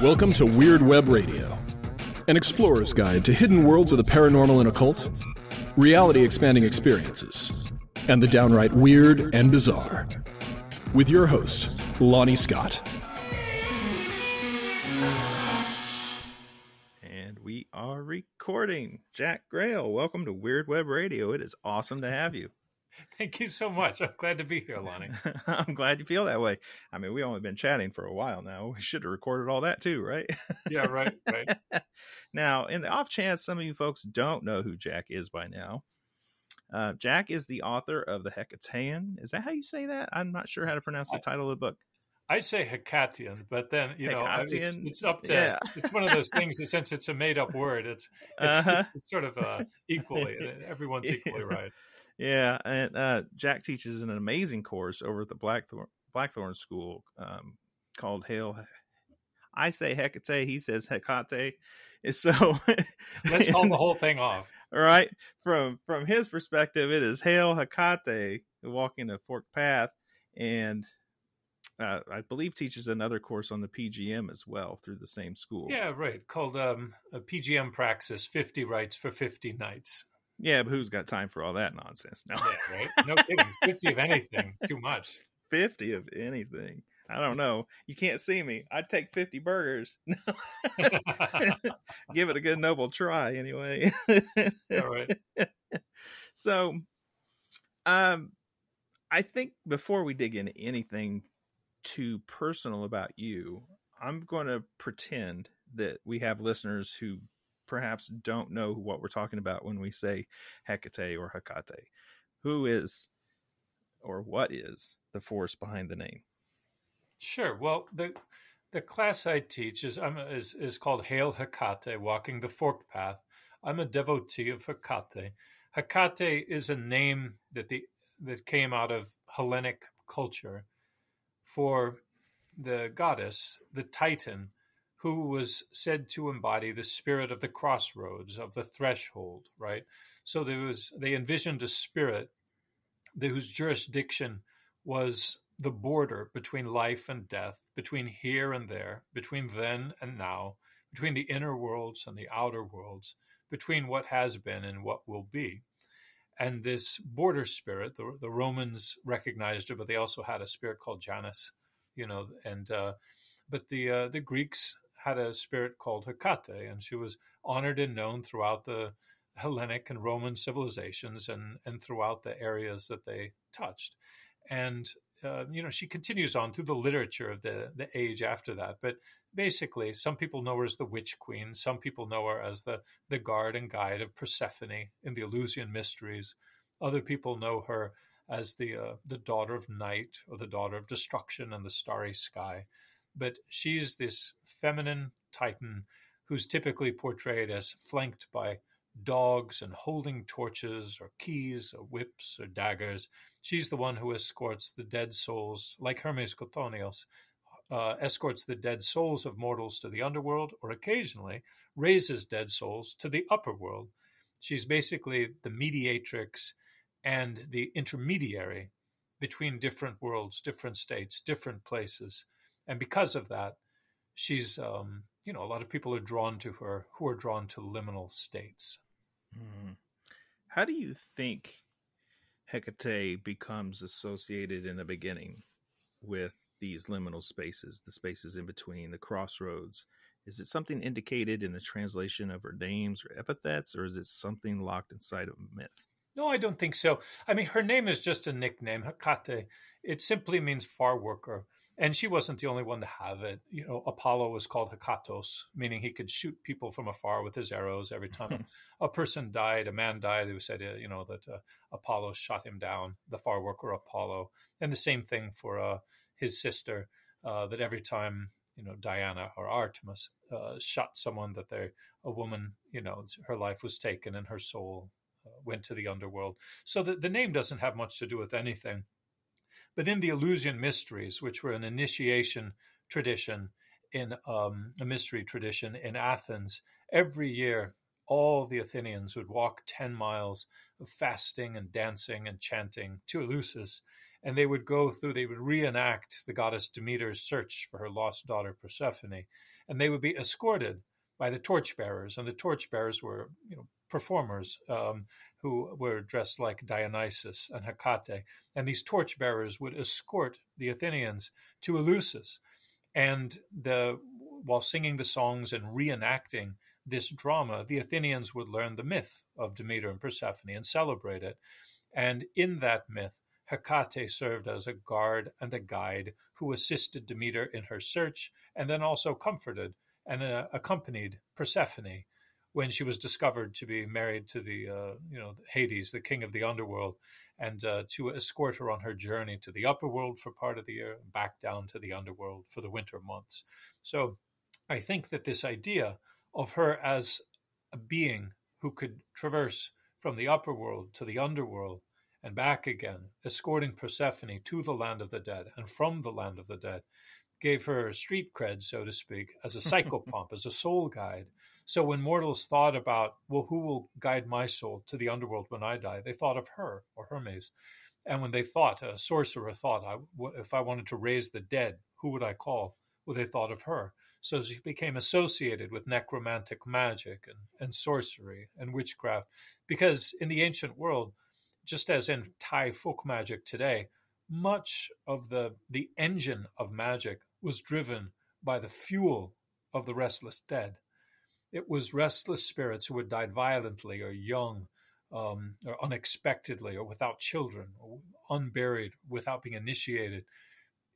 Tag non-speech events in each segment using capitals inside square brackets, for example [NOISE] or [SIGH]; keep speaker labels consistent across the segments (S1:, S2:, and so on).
S1: Welcome to Weird Web Radio, an explorer's guide to hidden worlds of the paranormal and occult, reality expanding experiences, and the downright weird and bizarre. With your host, Lonnie Scott.
S2: And we are recording. Jack Grayle, welcome to Weird Web Radio. It is awesome to have you. [LAUGHS]
S3: Thank you so much. I'm glad to be here, Lonnie. [LAUGHS]
S2: I'm glad you feel that way. I mean, we only been chatting for a while now. We should have recorded all that too, right?
S3: Yeah, right, right. [LAUGHS]
S2: now, in the off chance some of you folks don't know who Jack is by now, uh, Jack is the author of the Hekataeon. Is that how you say that? I'm not sure how to pronounce the title of the book.
S3: I say Hecatian, but then you know it's, it's up to
S2: Yeah.
S3: it's one of those things since it's a made up word, it's it's,
S2: Uh-huh.
S3: it's, it's sort of uh, equally [LAUGHS] everyone's equally right.
S2: Yeah, and uh, Jack teaches an amazing course over at the Blackthorne Blackthorne School um, called Hail. I say Hecate, he says Hecate. So
S3: Let's call the [LAUGHS] whole thing off.
S2: Right from from his perspective, it is Hail Hekate walking a forked path, and uh, I believe teaches another course on the PGM as well through the same school.
S3: Yeah, right. Called um, a PGM Praxis: Fifty Rites for Fifty Nights.
S2: yeah, but who's got time for all that nonsense? No,
S3: Yeah, right. No kidding. Fifty of anything, [LAUGHS] too much.
S2: 50 of anything. I don't know. You can't see me. I'd take 50 burgers. [LAUGHS] Give it a good noble try anyway.
S3: All right. [LAUGHS]
S2: so um I think before we dig into anything too personal about you, I'm going to pretend that we have listeners who perhaps don't know what we're talking about when we say Hecate or Hecate. Who is or what is the force behind the name?
S3: Sure. Well, the the class I teach is I'm, is is called Hail Hecate, walking the forked path. I'm a devotee of Hecate. Hecate is a name that the that came out of Hellenic culture for the goddess, the Titan, who was said to embody the spirit of the crossroads, of the threshold, right? So there was they envisioned a spirit whose jurisdiction was the border between life and death, between here and there, between then and now, between the inner worlds and the outer worlds, between what has been and what will be. And this border spirit, the, the Romans recognized it, but they also had a spirit called Janus, you know, and uh, but the uh, the Greeks had a spirit called Hecate, and she was honored and known throughout the Hellenic and Roman civilizations and and throughout the areas that they touched. And uh, you know, she continues on through the literature of the the age after that. But basically, some people know her as the Witch Queen. Some people know her as the the guard and guide of Persephone in the Eleusinian mysteries. Other people know her as the uh, the daughter of night or the daughter of destruction and the starry sky. But she's this feminine titan who's typically portrayed as flanked by dogs and holding torches or keys or whips or daggers. She's the one who escorts the dead souls, like Hermes Chthonios, uh, escorts the dead souls of mortals to the underworld, or occasionally raises dead souls to the upper world. She's basically the mediatrix and the intermediary between different worlds, different states, different places. And because of that, she's, um, you know, a lot of people are drawn to her who are drawn to liminal states.
S2: Hmm. How do you think Hecate becomes associated in the beginning with these liminal spaces, the spaces in between, the crossroads? Is it something indicated in the translation of her names or epithets, or is it something locked inside of a myth?
S3: No, I don't think so. I mean, her name is just a nickname, Hecate. It simply means far worker. And she wasn't the only one to have it. You know, Apollo was called Hekatos, meaning he could shoot people from afar with his arrows. Every time a, [LAUGHS] a person died, a man died, they said, uh, you know, that uh, Apollo shot him down, the far worker Apollo. And the same thing for uh, his sister, uh, that every time, you know, Diana or Artemis uh, shot someone, that they, a woman, you know, her life was taken and her soul uh, went to the underworld. So the, the name doesn't have much to do with anything. But in the Eleusinian mysteries, which were an initiation tradition in um, a mystery tradition in Athens, every year all the Athenians would walk 10 miles of fasting and dancing and chanting to Eleusis. And they would go through, they would reenact the goddess Demeter's search for her lost daughter Persephone. And they would be escorted by the torchbearers. And the torchbearers were, you know, performers um, who were dressed like Dionysus and Hecate. And these torchbearers would escort the Athenians to Eleusis. And the while singing the songs and reenacting this drama, the Athenians would learn the myth of Demeter and Persephone and celebrate it. And in that myth, Hecate served as a guard and a guide who assisted Demeter in her search and then also comforted and uh, accompanied Persephone when she was discovered to be married to the uh, you know Hades, the king of the underworld, and uh, to escort her on her journey to the upper world for part of the year, and back down to the underworld for the winter months. So, I think that this idea of her as a being who could traverse from the upper world to the underworld and back again, escorting Persephone to the land of the dead and from the land of the dead, gave her street cred, so to speak, as a [LAUGHS] psychopomp, as a soul guide. So when mortals thought about, well, who will guide my soul to the underworld when I die, they thought of her or Hermes. And when they thought, a sorcerer thought, I, if I wanted to raise the dead, who would I call? Well, they thought of her. So she became associated with necromantic magic and, and sorcery and witchcraft. Because in the ancient world, just as in Thai folk magic today, much of the, the engine of magic was driven by the fuel of the restless dead. It was restless spirits who had died violently or young um, or unexpectedly or without children or unburied without being initiated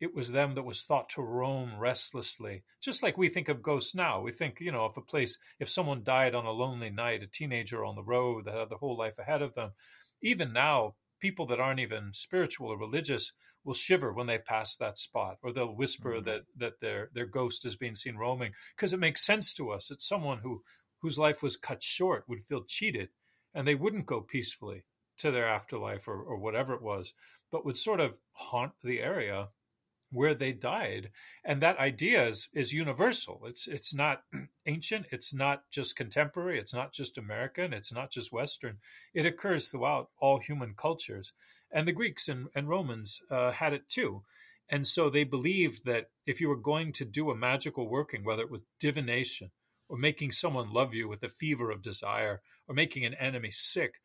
S3: it was them that was thought to roam restlessly. Just like we think of ghosts now. We think, you know, if a place, if someone died on a lonely night, a teenager on the road that had the whole life ahead of them, even now, people that aren't even spiritual or religious will shiver when they pass that spot, or they'll whisper mm-hmm. that that their their ghost is being seen roaming because it makes sense to us. It's someone who whose life was cut short would feel cheated, and they wouldn't go peacefully to their afterlife or, or whatever it was, but would sort of haunt the area where they died and that idea is is universal. It's it's not [CLEARS THROAT] ancient it's not just contemporary it's not just american it's not just western. It occurs throughout all human cultures. And the greeks and, and romans uh, had it too. And so they believed that if you were going to do a magical working whether it was divination or making someone love you with a fever of desire or making an enemy sick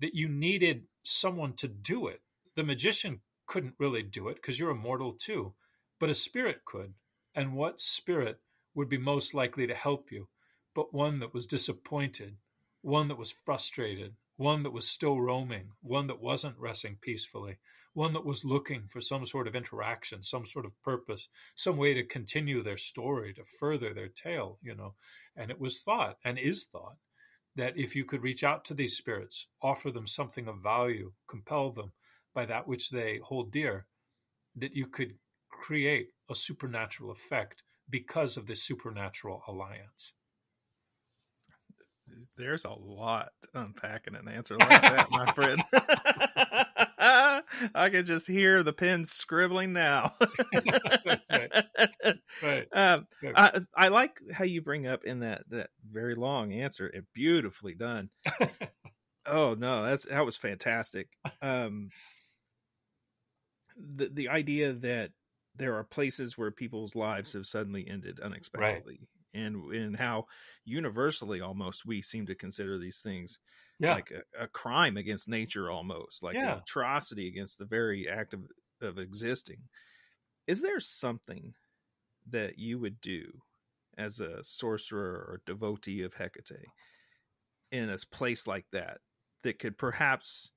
S3: that you needed someone to do it. The magician couldn't really do it because you're immortal too, but a spirit could. And what spirit would be most likely to help you but one that was disappointed, one that was frustrated, one that was still roaming, one that wasn't resting peacefully, one that was looking for some sort of interaction, some sort of purpose, some way to continue their story, to further their tale, you know. And it was thought and is thought that if you could reach out to these spirits, offer them something of value, compel them, by that which they hold dear, that you could create a supernatural effect because of this supernatural alliance.
S2: There's a lot to unpack in an answer [LAUGHS] like that, my friend. [LAUGHS] I can just hear the pen scribbling now. [LAUGHS] right. Right. Um, I, I like how you bring up in that that very long answer. It beautifully done. oh no, that's that was fantastic. Um, the the idea that there are places where people's lives have suddenly ended unexpectedly right. and and how universally almost we seem to consider these things yeah. like a, a, crime against nature almost like yeah. an atrocity against the very act of, of existing is there something that you would do as a sorcerer or devotee of hecate in a place like that that could perhaps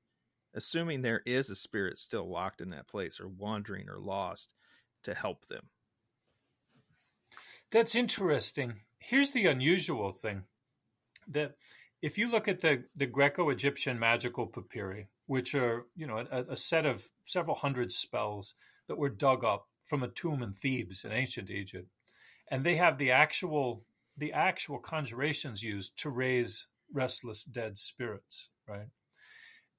S2: assuming there is a spirit still locked in that place or wandering or lost to help them.
S3: That's interesting. Here's the unusual thing that if you look at the, the Greco-Egyptian magical papyri, which are, you know, a, a set of several hundred spells that were dug up from a tomb in Thebes in ancient Egypt, and they have the actual the actual conjurations used to raise restless dead spirits, right?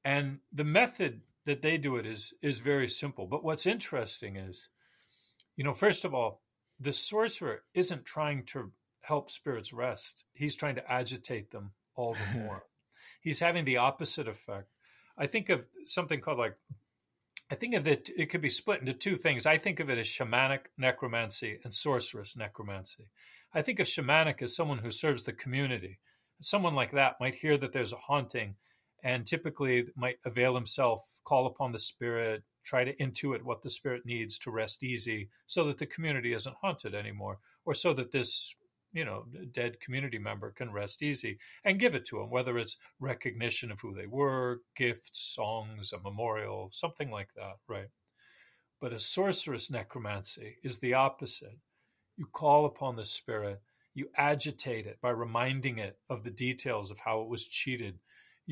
S3: And the method that they do it is is very simple. But what's interesting is, you know, first of all, the sorcerer isn't trying to help spirits rest. He's trying to agitate them all the [LAUGHS] more. He's having the opposite effect. I think of something called like I think of it it could be split into two things. I think of it as shamanic necromancy and sorcerous necromancy. I think of shamanic as someone who serves the community. Someone like that might hear that there's a haunting and typically might avail himself, call upon the spirit, try to intuit what the spirit needs to rest easy so that the community isn't haunted anymore or so that this you know dead community member can rest easy and give it to him whether it's recognition of who they were gifts songs a memorial something like that right? But a sorcerous necromancy is the opposite. You call upon the spirit you agitate it by reminding it of the details of how it was cheated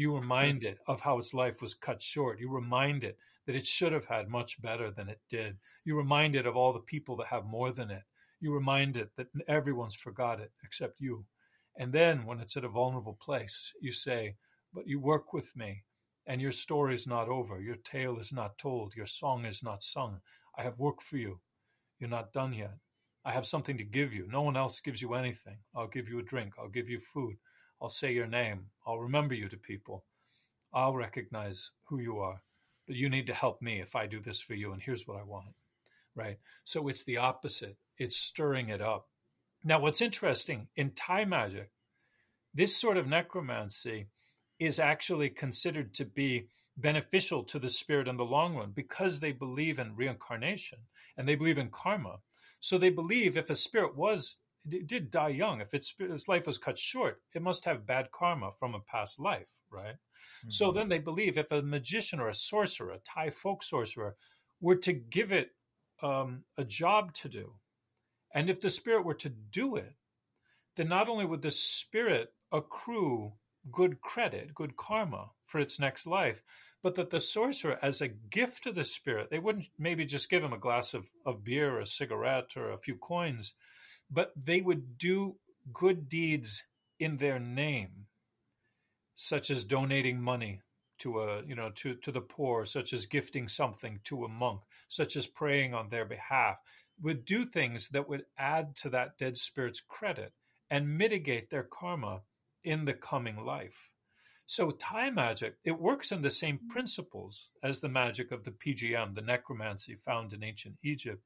S3: you remind it of how its life was cut short you remind it that it should have had much better than it did you remind it of all the people that have more than it you remind it that everyone's forgot it except you. And then when it's at a vulnerable place, you say, But you work with me, and your story is not over. Your tale is not told. Your song is not sung. I have work for you. You're not done yet. I have something to give you. No one else gives you anything. I'll give you a drink. I'll give you food. I'll say your name. I'll remember you to people. I'll recognize who you are. But you need to help me if I do this for you. And here's what I want. Right? So it's the opposite it's stirring it up. Now, what's interesting in Thai magic, this sort of necromancy is actually considered to be beneficial to the spirit in the long run because they believe in reincarnation and they believe in karma. So they believe if a spirit was did die young, if its, its life was cut short, it must have bad karma from a past life, right? Mm-hmm. So then they believe if a magician or a sorcerer, a Thai folk sorcerer, were to give it um, a job to do, and if the spirit were to do it, then not only would the spirit accrue good credit, good karma for its next life, but that the sorcerer, as a gift to the spirit, they wouldn't maybe just give him a glass of, of beer or a cigarette or a few coins, but they would do good deeds in their name, such as donating money to a you know to to the poor such as gifting something to a monk such as praying on their behalf would do things that would add to that dead spirit's credit and mitigate their karma in the coming life. So, Thai magic, it works on the same principles as the magic of the PGM, the necromancy found in ancient Egypt,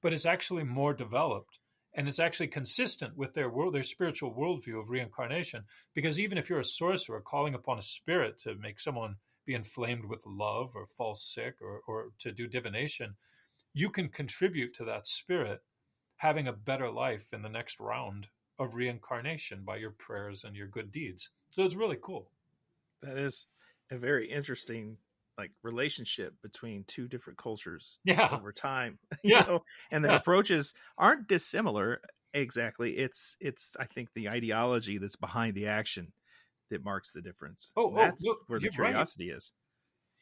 S3: but it's actually more developed and it's actually consistent with their world, their spiritual worldview of reincarnation. Because even if you're a sorcerer calling upon a spirit to make someone be inflamed with love or fall sick or, or to do divination, you can contribute to that spirit having a better life in the next round of reincarnation by your prayers and your good deeds. So it's really cool.
S2: That is a very interesting like relationship between two different cultures
S3: yeah.
S2: over time. [LAUGHS]
S3: Yeah.
S2: know? And the
S3: yeah.
S2: approaches aren't dissimilar exactly. It's it's I think the ideology that's behind the action that marks the difference.
S3: Oh, oh
S2: that's
S3: oh,
S2: where the curiosity right. is.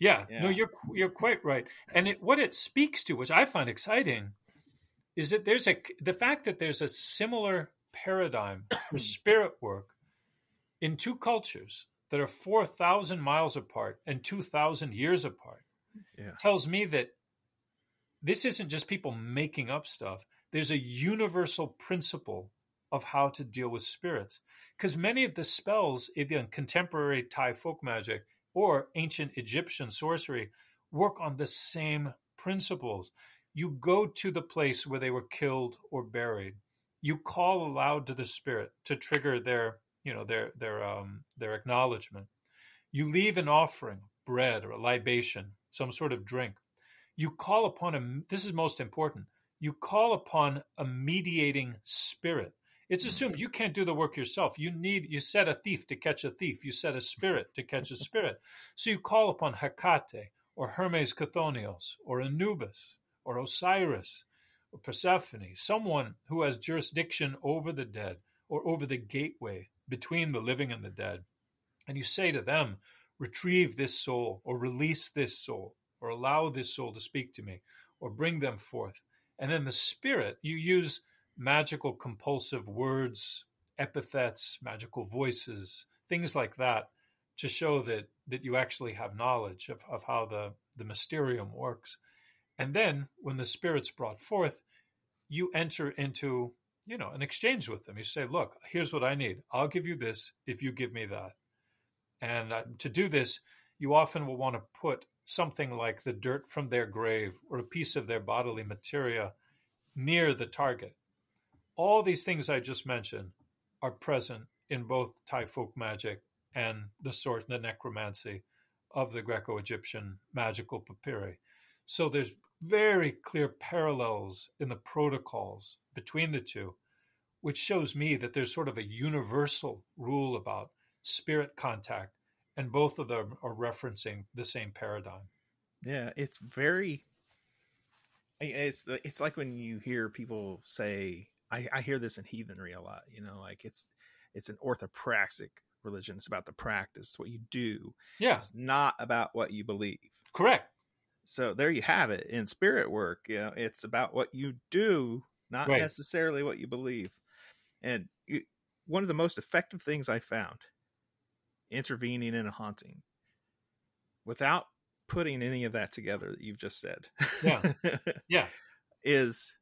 S3: Yeah, yeah, no, you're you're quite right. And it, what it speaks to, which I find exciting, is that there's a the fact that there's a similar paradigm for [CLEARS THROAT] spirit work in two cultures that are four thousand miles apart and two thousand years apart.
S2: Yeah.
S3: Tells me that this isn't just people making up stuff. There's a universal principle of how to deal with spirits, because many of the spells in contemporary Thai folk magic or ancient Egyptian sorcery work on the same principles. You go to the place where they were killed or buried. You call aloud to the spirit to trigger their, you know, their their um, their acknowledgement. You leave an offering, bread or a libation, some sort of drink. You call upon a. This is most important. You call upon a mediating spirit it's assumed you can't do the work yourself. You need you set a thief to catch a thief. You set a spirit to catch a spirit. So you call upon Hecate or Hermes Chthonios or Anubis or Osiris or Persephone, someone who has jurisdiction over the dead or over the gateway between the living and the dead. And you say to them, retrieve this soul or release this soul or allow this soul to speak to me or bring them forth. And then the spirit, you use magical compulsive words, epithets, magical voices, things like that to show that that you actually have knowledge of, of how the the mysterium works. And then when the spirit's brought forth, you enter into, you know, an exchange with them. You say, look, here's what I need. I'll give you this if you give me that. And uh, to do this, you often will want to put something like the dirt from their grave or a piece of their bodily materia near the target. All these things I just mentioned are present in both Thai folk magic and the sort, the necromancy of the Greco-Egyptian magical papyri. So there's very clear parallels in the protocols between the two, which shows me that there's sort of a universal rule about spirit contact, and both of them are referencing the same paradigm.
S2: Yeah, it's very. It's it's like when you hear people say, I, I hear this in heathenry a lot. You know, like it's it's an orthopraxic religion. It's about the practice, what you do.
S3: Yeah,
S2: it's not about what you believe.
S3: Correct.
S2: So there you have it. In spirit work, you know, it's about what you do, not right. necessarily what you believe. And you, one of the most effective things I found intervening in a haunting without putting any of that together that you've just said.
S3: Yeah. [LAUGHS] Yeah.
S2: is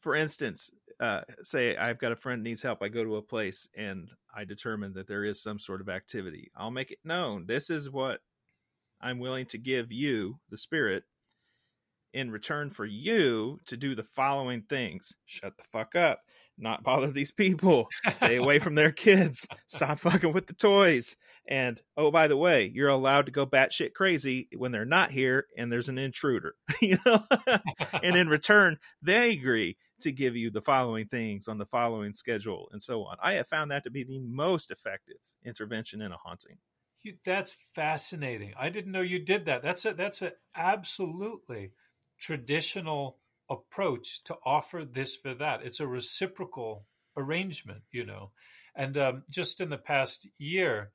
S2: for instance, uh, say I've got a friend needs help. I go to a place and I determine that there is some sort of activity. I'll make it known. This is what I'm willing to give you, the spirit, in return for you to do the following things shut the fuck up, not bother these people, stay [LAUGHS] away from their kids, stop fucking with the toys. And oh, by the way, you're allowed to go batshit crazy when they're not here and there's an intruder. [LAUGHS] you know? and in [LAUGHS] return, they agree to give you the following things on the following schedule and so on. I have found that to be the most effective intervention in a haunting.
S3: that's fascinating. I didn't know you did that. That's a that's a absolutely traditional approach to offer this for that. It's a reciprocal arrangement, you know. And um, just in the past year,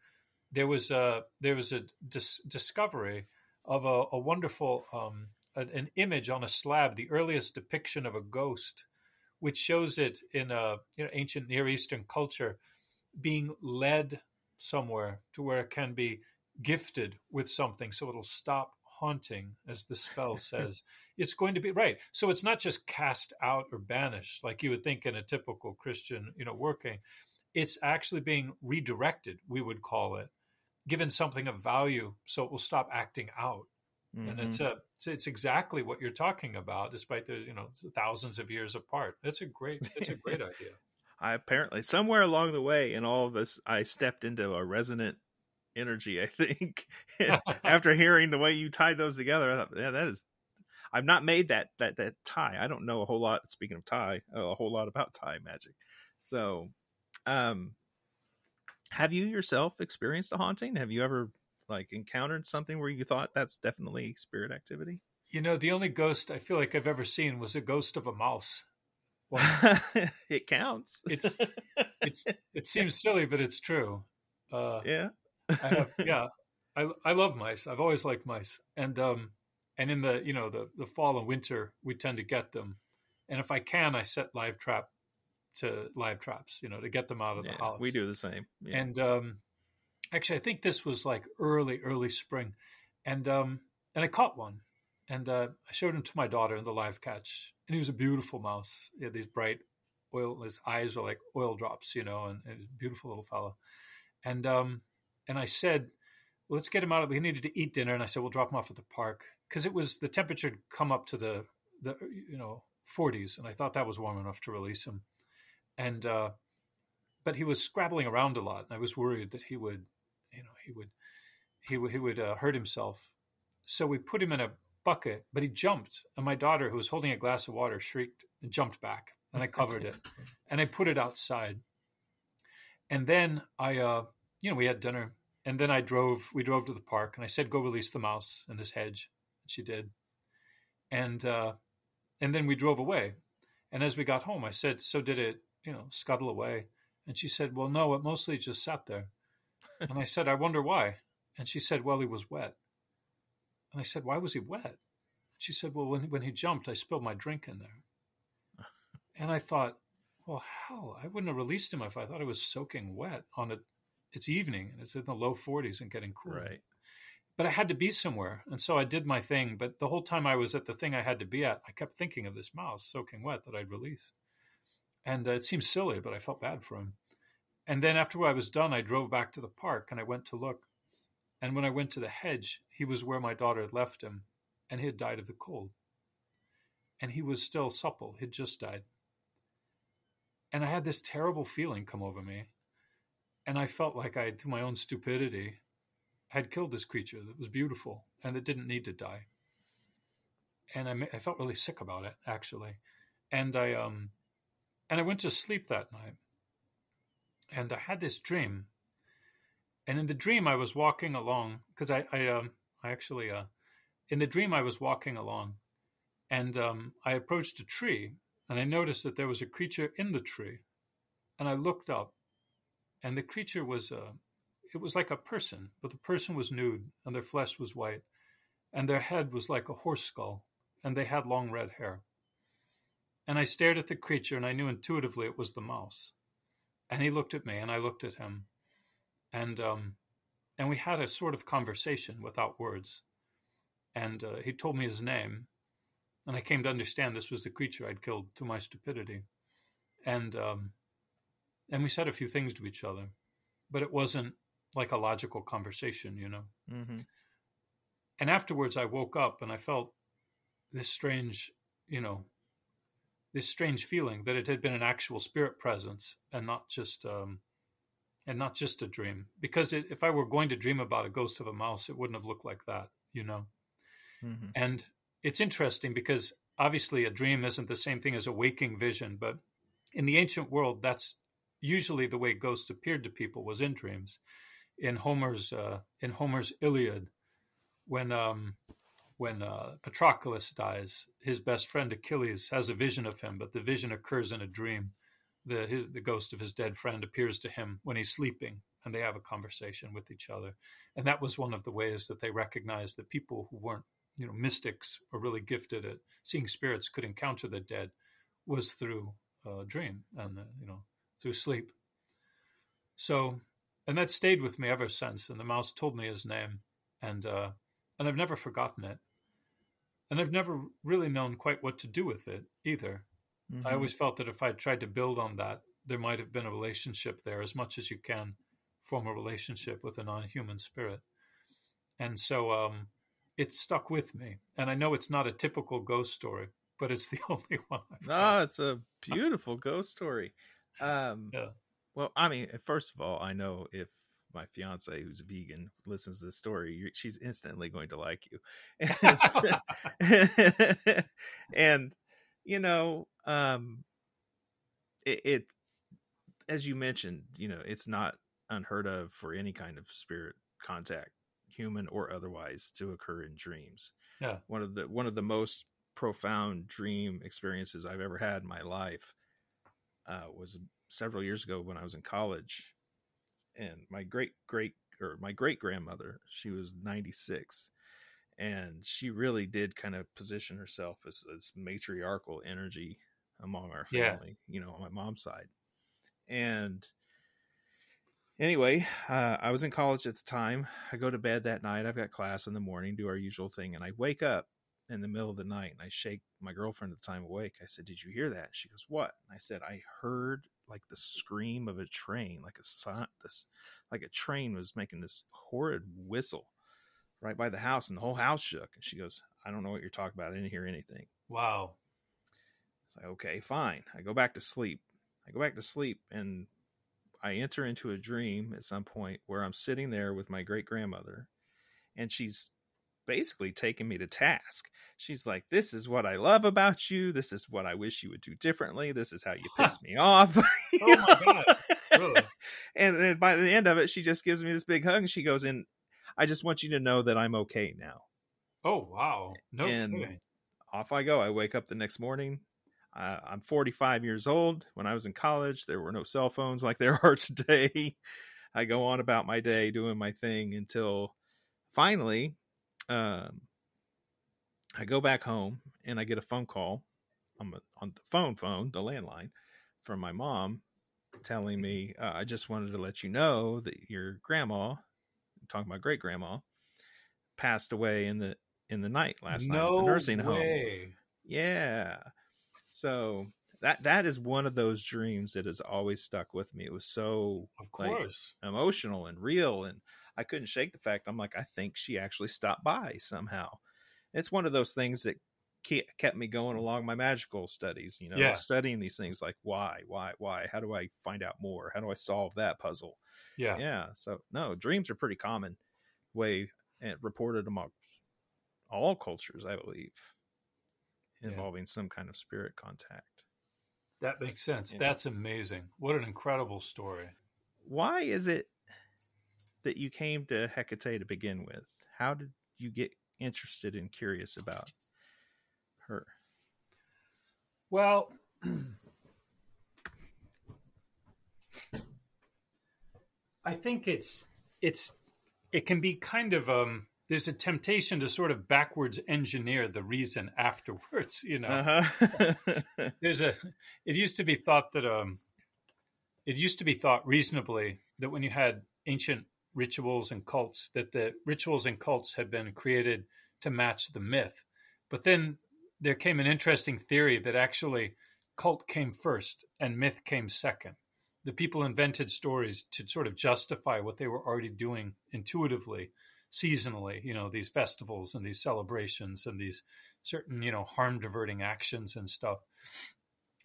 S3: there was a there was a dis- discovery of a, a wonderful um, an image on a slab, the earliest depiction of a ghost, which shows it in a you know, ancient Near Eastern culture being led somewhere to where it can be gifted with something, so it'll stop haunting, as the spell [LAUGHS] says, it's going to be right. So it's not just cast out or banished like you would think in a typical Christian, you know, working. It's actually being redirected, we would call it, given something of value, so it will stop acting out. Mm-hmm. And it's mm-hmm. a it's exactly what you're talking about, despite the you know thousands of years apart. That's a great that's a great [LAUGHS] idea.
S2: I apparently somewhere along the way in all of this, I stepped into a resonant energy. I think [LAUGHS] [LAUGHS] after hearing the way you tied those together, I thought, yeah, that is. I've not made that that that Thai. I don't know a whole lot. Speaking of tie, a whole lot about Thai magic. So, um, have you yourself experienced a haunting? Have you ever like encountered something where you thought that's definitely spirit activity?
S3: You know, the only ghost I feel like I've ever seen was a ghost of a mouse.
S2: Well, [LAUGHS] it counts.
S3: it's it's it [LAUGHS] seems silly, but it's true.
S2: Uh, yeah,
S3: have, [LAUGHS] yeah, I I love mice. I've always liked mice, and um, and in the you know the the fall and winter we tend to get them, and if I can, I set live trap to live traps, you know, to get them out of
S2: yeah,
S3: the house.
S2: We do the same,
S3: yeah. and um, actually, I think this was like early early spring, and um, and I caught one, and uh, I showed him to my daughter in the live catch, and he was a beautiful mouse. He had these bright oil, his eyes were like oil drops, you know, and, and he was a beautiful little fellow, and um, and I said, well, let's get him out. Of, he needed to eat dinner, and I said, we'll drop him off at the park because it was the temperature had come up to the the you know 40s, and I thought that was warm enough to release him. And uh, but he was scrabbling around a lot, and I was worried that he would, you know, he would he would he would uh, hurt himself. So we put him in a bucket, but he jumped, and my daughter, who was holding a glass of water, shrieked and jumped back, and I covered it, and I put it outside. And then I, uh, you know, we had dinner, and then I drove. We drove to the park, and I said, "Go release the mouse in this hedge." And she did, and uh, and then we drove away. And as we got home, I said, "So did it, you know, scuttle away?" And she said, "Well, no, it mostly just sat there." [LAUGHS] and I said, "I wonder why." And she said, "Well, he was wet." And I said, "Why was he wet?" She said, "Well, when when he jumped, I spilled my drink in there." [LAUGHS] and I thought, well, hell, I wouldn't have released him if I thought it was soaking wet on it it's evening and it's in the low 40s and getting cool.
S2: Right.
S3: but I had to be somewhere. And so I did my thing. But the whole time I was at the thing I had to be at, I kept thinking of this mouse soaking wet that I'd released. And uh, it seemed silly, but I felt bad for him. And then after I was done, I drove back to the park and I went to look. And when I went to the hedge, he was where my daughter had left him, and he had died of the cold. And he was still supple, he'd just died. And I had this terrible feeling come over me. And I felt like I, through my own stupidity, had killed this creature that was beautiful and that didn't need to die. And I, I felt really sick about it, actually. And I, um, and I went to sleep that night. And I had this dream. And in the dream, I was walking along because I, I, um, I actually, uh, in the dream, I was walking along, and um, I approached a tree, and I noticed that there was a creature in the tree, and I looked up, and the creature was a it was like a person, but the person was nude, and their flesh was white, and their head was like a horse skull, and they had long red hair. And I stared at the creature, and I knew intuitively it was the mouse. And he looked at me, and I looked at him, and um, and we had a sort of conversation without words. And uh, he told me his name, and I came to understand this was the creature I'd killed to my stupidity. And um, and we said a few things to each other, but it wasn't like a logical conversation, you know.
S2: Mm-hmm.
S3: And afterwards, I woke up and I felt this strange, you know, this strange feeling that it had been an actual spirit presence and not just um, and not just a dream. Because it, if I were going to dream about a ghost of a mouse, it wouldn't have looked like that, you know.
S2: Mm-hmm.
S3: And it's interesting because obviously a dream isn't the same thing as a waking vision, but in the ancient world, that's usually the way ghosts appeared to people was in dreams. In Homer's uh, in Homer's Iliad, when um, when uh, Patroclus dies, his best friend Achilles has a vision of him, but the vision occurs in a dream. The his, the ghost of his dead friend appears to him when he's sleeping, and they have a conversation with each other. And that was one of the ways that they recognized that people who weren't you know mystics or really gifted at seeing spirits could encounter the dead was through a dream and uh, you know through sleep. So, and that stayed with me ever since. And the mouse told me his name, and uh, and I've never forgotten it. And I've never really known quite what to do with it either. Mm-hmm. I always felt that if I tried to build on that, there might have been a relationship there, as much as you can form a relationship with a non-human spirit. And so, um, it stuck with me. And I know it's not a typical ghost story, but it's [LAUGHS] the only one.
S2: No, it's a beautiful ghost story. Um,
S3: yeah.
S2: Well, I mean, first of all, I know if my fiance, who's vegan, listens to this story, she's instantly going to like you. And, [LAUGHS] and you know, um, it, it, as you mentioned, you know, it's not unheard of for any kind of spirit contact, human or otherwise, to occur in dreams.
S3: Yeah.
S2: One of the one of the most profound dream experiences I've ever had in my life uh, was several years ago when I was in college, and my great great or my great grandmother, she was 96, and she really did kind of position herself as, as matriarchal energy among our family, yeah. you know, on my mom's side. And anyway, uh, I was in college at the time. I go to bed that night. I've got class in the morning, do our usual thing, and I wake up in the middle of the night and I shake my girlfriend at the time awake. I said, Did you hear that? She goes, What? And I said, I heard like the scream of a train, like a this, like a train was making this horrid whistle right by the house, and the whole house shook. And she goes, I don't know what you're talking about. I didn't hear anything.
S3: Wow.
S2: It's like, okay, fine. I go back to sleep. I go back to sleep and I enter into a dream at some point where I'm sitting there with my great grandmother and she's basically taking me to task. She's like, This is what I love about you. This is what I wish you would do differently. This is how you piss me off. [LAUGHS]
S3: oh my God. Really? [LAUGHS]
S2: and then by the end of it, she just gives me this big hug and she goes, in. I just want you to know that I'm okay now.
S3: Oh, wow. No
S2: and
S3: kidding.
S2: Off I go. I wake up the next morning. Uh, I'm 45 years old. When I was in college, there were no cell phones like there [LAUGHS] are today. I go on about my day doing my thing until finally um, I go back home and I get a phone call on, the, on the phone phone, the landline from my mom telling me, uh, I just wanted to let you know that your grandma, talking about great grandma, passed away in the in the night last night at the nursing
S3: way.
S2: home. Yeah. So that that is one of those dreams that has always stuck with me. It was so
S3: Of
S2: like,
S3: course.
S2: emotional and real and I couldn't shake the fact I'm like I think she actually stopped by somehow. It's one of those things that ke- kept me going along my magical studies, you know,
S3: Yeah.
S2: studying these things like why, why, why, how do I find out more? How do I solve that puzzle?
S3: yeah.
S2: Yeah. So no, dreams are pretty common way and reported among all cultures, I believe,
S3: Yeah.
S2: involving some kind of spirit contact.
S3: That makes sense.
S2: Yeah.
S3: That's amazing. What an incredible story.
S2: Why is it that you came to Hecate to begin with? How did you get interested and curious about her?
S3: Well, [CLEARS THROAT] I think it's it's it can be kind of um there's a temptation to sort of backwards engineer the reason [LAUGHS] afterwards, you know.
S2: Uh-huh. [LAUGHS]
S3: There's a it used to be thought that um it used to be thought reasonably that when you had ancient rituals and cults that the rituals and cults had been created to match the myth. But then there came an interesting theory that actually cult came first and myth came second. The people invented stories to sort of justify what they were already doing intuitively, seasonally, you know, these festivals and these celebrations and these certain, you know, harm diverting actions and stuff.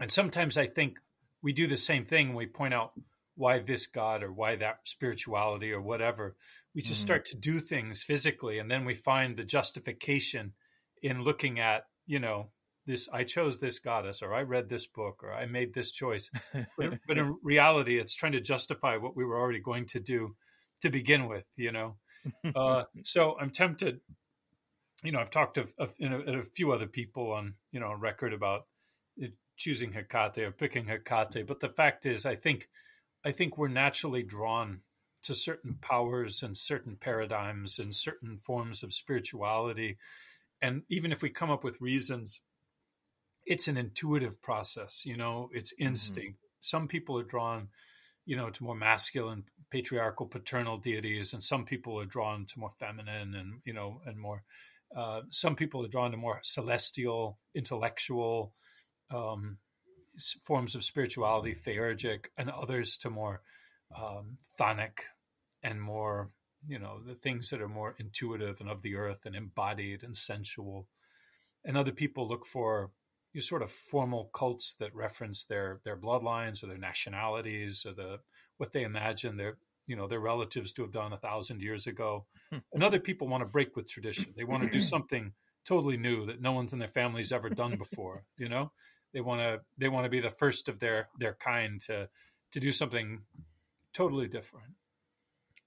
S3: And sometimes I think we do the same thing we point out why this God or why that spirituality or whatever. We just
S2: Mhm.
S3: start to do things physically and then we find the justification in looking at, you know, this I chose this goddess or I read this book or I made this choice. But, but in [LAUGHS] reality, it's trying to justify what we were already going to do to begin with, you know. Uh, [LAUGHS] so I'm tempted. You know, I've talked to a, you know, a few other people on you know record about it, choosing Hecate or picking Hecate, but the fact is, I think, I think we're naturally drawn to certain powers and certain paradigms and certain forms of spirituality, and even if we come up with reasons, it's an intuitive process. You know, it's instinct. Some people are drawn you know, to more masculine, patriarchal, paternal deities, and some people are drawn to more feminine, and you know, and more. Uh, some people are drawn to more celestial, intellectual um, forms of spirituality, theurgic, and others to more um, chthonic and more, you know, the things that are more intuitive and of the earth and embodied and sensual. And other people look for you sort of formal cults that reference their their bloodlines or their nationalities or the what they imagine their you know their relatives to have done a thousand years ago. And other people want to break with tradition. They want to do [CLEARS THROAT] something totally new that no one's in their family's ever done before you know they want to they want to be the first of their their kind to to do something totally different.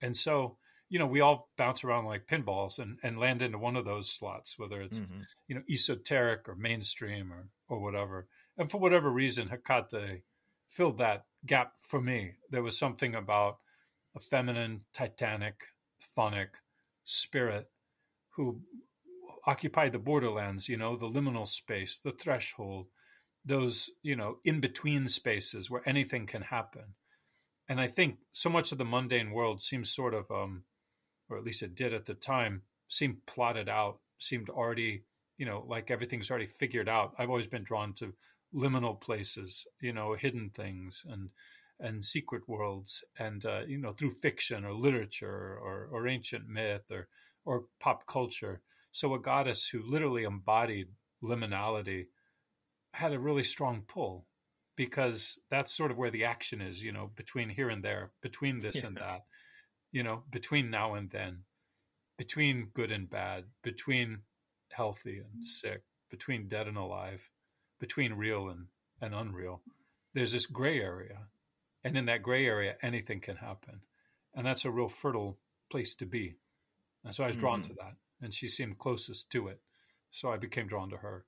S3: And so you know we all bounce around like pinballs and and land into one of those slots whether it's
S2: Mhm.
S3: you know esoteric or mainstream or or whatever. And for whatever reason Hecate filled that gap for me. There was something about a feminine titanic chthonic spirit who occupied the borderlands you know the liminal space the threshold those you know in between spaces where anything can happen. And i think so much of the mundane world seems sort of um or at least it did at the time seemed plotted out seemed already you know like everything's already figured out. I've always been drawn to liminal places you know hidden things and and secret worlds and uh, you know through fiction or literature or, or ancient myth or or pop culture. So a goddess who literally embodied liminality had a really strong pull because that's sort of where the action is you know between here and there between this and that you know between now and then between good and bad between healthy and mm-hmm. sick between dead and alive between real and, and unreal. There's this gray area and in that gray area anything can happen. And that's a real fertile place to be. And so i was drawn to mm-hmm. that and she seemed closest to it. So i became drawn to her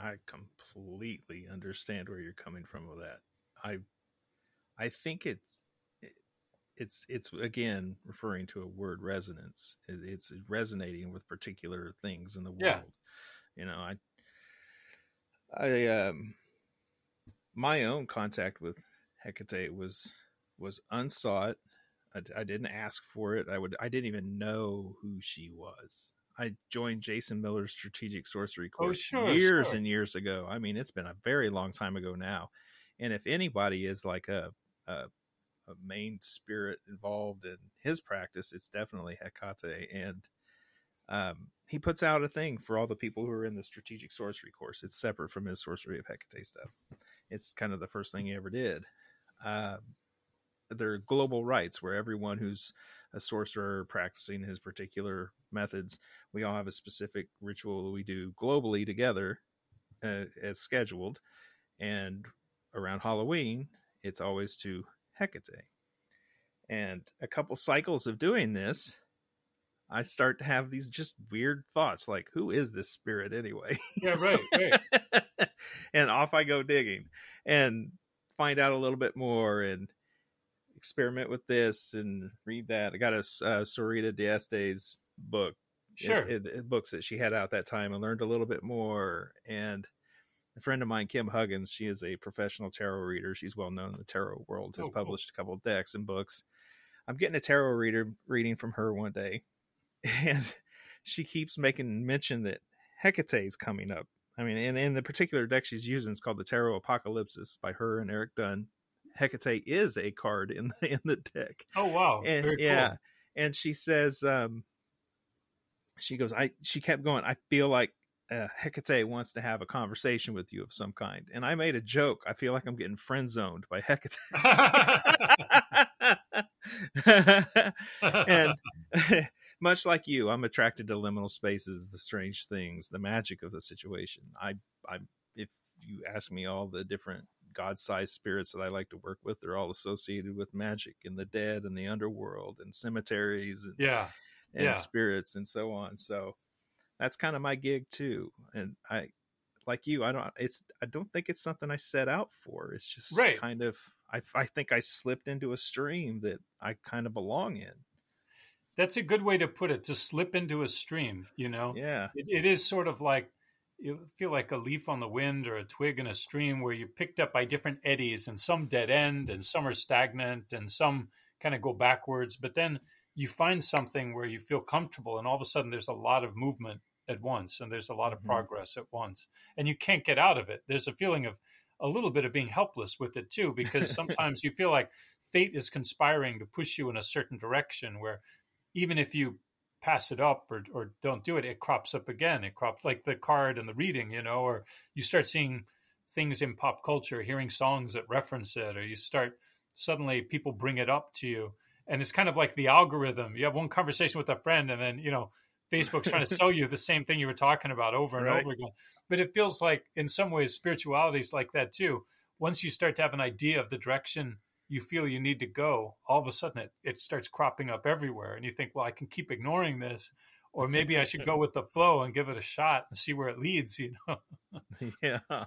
S2: I completely understand where you're coming from with that. I I think it's it's it's again referring to a word resonance. It's resonating with particular things in the world.
S3: Yeah.
S2: You know, I I um my own contact with Hecate was was unsought. I, I, didn't ask for it. I would. I didn't even know who she was. I joined Jason Miller's strategic sorcery oh, course oh, sure, years sure. and years ago. I mean, it's been a very long time ago now. And if anybody is like a, a, a main spirit involved in his practice, it's definitely Hecate. And um, he puts out a thing for all the people who are in the strategic sorcery course. It's separate from his sorcery of Hecate stuff. It's kind of the first thing he ever did. Uh, they're global rites where everyone who's a sorcerer practicing his particular methods, we all have a specific ritual we do globally together uh, as scheduled. And around Halloween, it's always to Hekate. And a couple cycles of doing this, I start to have these just weird thoughts like, who is this spirit anyway?
S3: Yeah, right, right. [LAUGHS]
S2: and off I go digging and find out a little bit more and experiment with this and read that. I got a uh, Sorita d'Este's book,
S3: sure,
S2: it, it, books that she had out that time, and learned a little bit more. And a friend of mine, Kim Huggens, she is a professional tarot reader. She's well known in the tarot world. Has oh, published cool. a couple decks and books. I'm getting a tarot reader reading from her one day, [LAUGHS] and she keeps making mention that Hekate is coming up. I mean, and in the particular deck she's using, it's called the Tarot Apocalypsis by her and Eric Dunn. Hekate is a card in the [LAUGHS] in the deck.
S3: Oh wow!
S2: And,
S3: Very
S2: yeah,
S3: cool.
S2: and she says, um, she goes, I. She kept going. I feel like uh, Hekate wants to have a conversation with you of some kind. And I made a joke. I feel like I'm getting friend zoned by Hekate. [LAUGHS] and [LAUGHS] much like you, I'm attracted to liminal spaces, the strange things, the magic of the situation. I, I, if you ask me all the different god-sized spirits that I like to work with, they're all associated with magic and the dead and the underworld and cemeteries and
S3: yeah,
S2: and
S3: yeah.
S2: spirits and so on. So that's kind of my gig too. And I, like you, I don't. It's I don't think it's something I set out for. It's just
S3: right.
S2: kind of. I I think I slipped into a stream that I kind of belong in.
S3: That's a good way to put it. To slip into a stream, you know.
S2: Yeah.
S3: it, it is sort of like you feel like a leaf on the wind or a twig in a stream where you're picked up by different eddies and some dead end and some are stagnant and some kind of go backwards but then you find something where you feel comfortable and all of a sudden there's a lot of movement at once and there's a lot of mm-hmm. progress at once and you can't get out of it there's a feeling of a little bit of being helpless with it too because [LAUGHS] sometimes you feel like fate is conspiring to push you in a certain direction where even if you pass it up or, or don't do it, it crops up again. It crops like the card and the reading, you know, or you start seeing things in pop culture, hearing songs that reference it, or you start suddenly people bring it up to you. And it's kind of like the algorithm. You have one conversation with a friend, and then, you know, Facebook's trying to sell you the same thing you were talking about over and right. over again. But it feels like, in some ways, spirituality is like that too. Once you start to have an idea of the direction you feel you need to go, all of a sudden it, it starts cropping up everywhere. And you think, well, I can keep ignoring this, or maybe I should go [LAUGHS] with the flow and give it a shot and see where it leads, you know? [LAUGHS]
S2: yeah.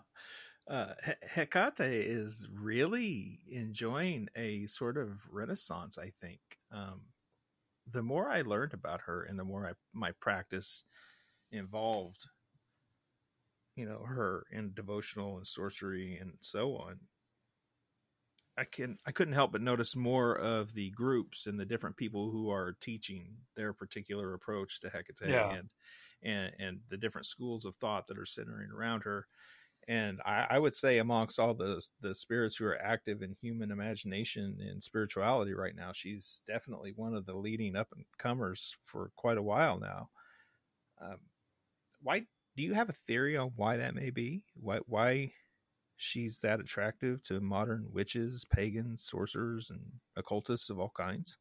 S2: Uh, Hekate is really enjoying a sort of renaissance, I think. Um, the more I learned about her and the more I, my practice involved, you know, her in devotional and sorcery and so on, I can I couldn't help but notice more of the groups and the different people who are teaching their particular approach to Hekate
S3: yeah.
S2: and and and the different schools of thought that are centering around her. And I, I, would say amongst all the the spirits who are active in human imagination and spirituality right now, she's definitely one of the leading up and comers for quite a while now. Um, why do you have a theory on why that may be? Why why she's that attractive to modern witches, pagans, sorcerers, and occultists of all kinds?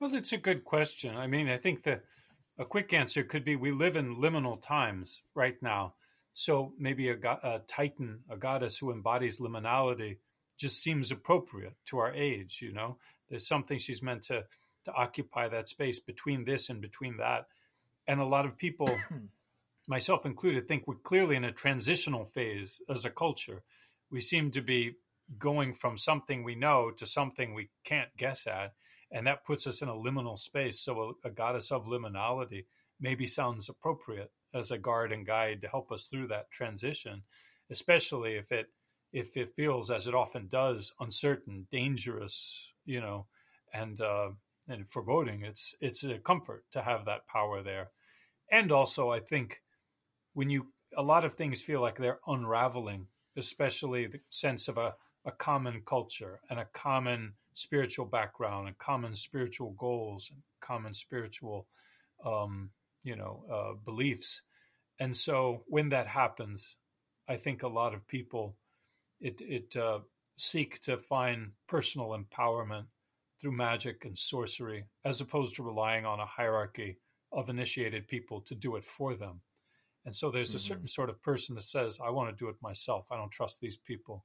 S3: Well, it's a good question. I mean, I think that a quick answer could be we live in liminal times right now. So maybe a, a titan, a goddess who embodies liminality, just seems appropriate to our age. You know, there's something she's meant to to occupy that space between this and between that. And a lot of people [CLEARS THROAT] myself included, think we're clearly in a transitional phase as a culture. We seem to be going from something we know to something we can't guess at. And that puts us in a liminal space. So a, a goddess of liminality maybe sounds appropriate as a guard and guide to help us through that transition, especially if it if it feels as it often does uncertain, dangerous, you know, and uh, and foreboding. It's it's a comfort to have that power there, and also I think when you a lot of things feel like they're unraveling, especially the sense of a a common culture and a common spiritual background and common spiritual goals and common spiritual um, you know uh, beliefs. And so when that happens i think a lot of people it it uh, seek to find personal empowerment through magic and sorcery as opposed to relying on a hierarchy of initiated people to do it for them and so there's mm-hmm. a certain sort of person that says i want to do it myself i don't trust these people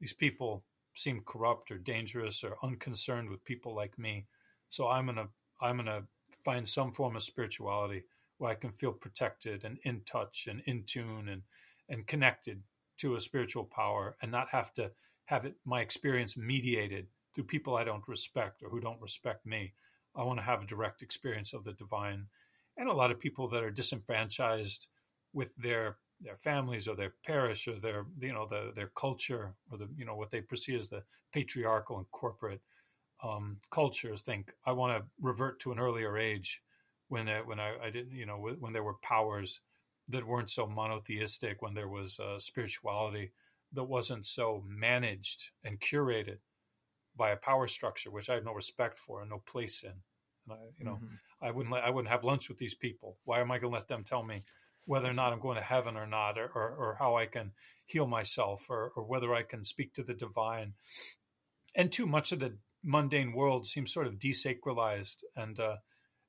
S3: these people seem corrupt or dangerous or unconcerned with people like me. So I'm gonna I'm gonna find some form of spirituality where I can feel protected and in touch and in tune and and connected to a spiritual power and not have to have it my experience mediated through people I don't respect or who don't respect me. I want to have a direct experience of the divine. And a lot of people that are disenfranchised with their their families or their parish or their you know the, their culture or the you know what they perceive as the patriarchal and corporate um, cultures think I want to revert to an earlier age when I, when I, I, didn't you know when there were powers that weren't so monotheistic when there was uh, spirituality that wasn't so managed and curated by a power structure which I have no respect for and no place in and I you know mm-hmm. I wouldn't let, I wouldn't have lunch with these people why am I going to let them tell me whether or not I'm going to heaven or not, or, or, or how I can heal myself, or, or whether I can speak to the divine. And too much of the mundane world seems sort of desacralized and uh,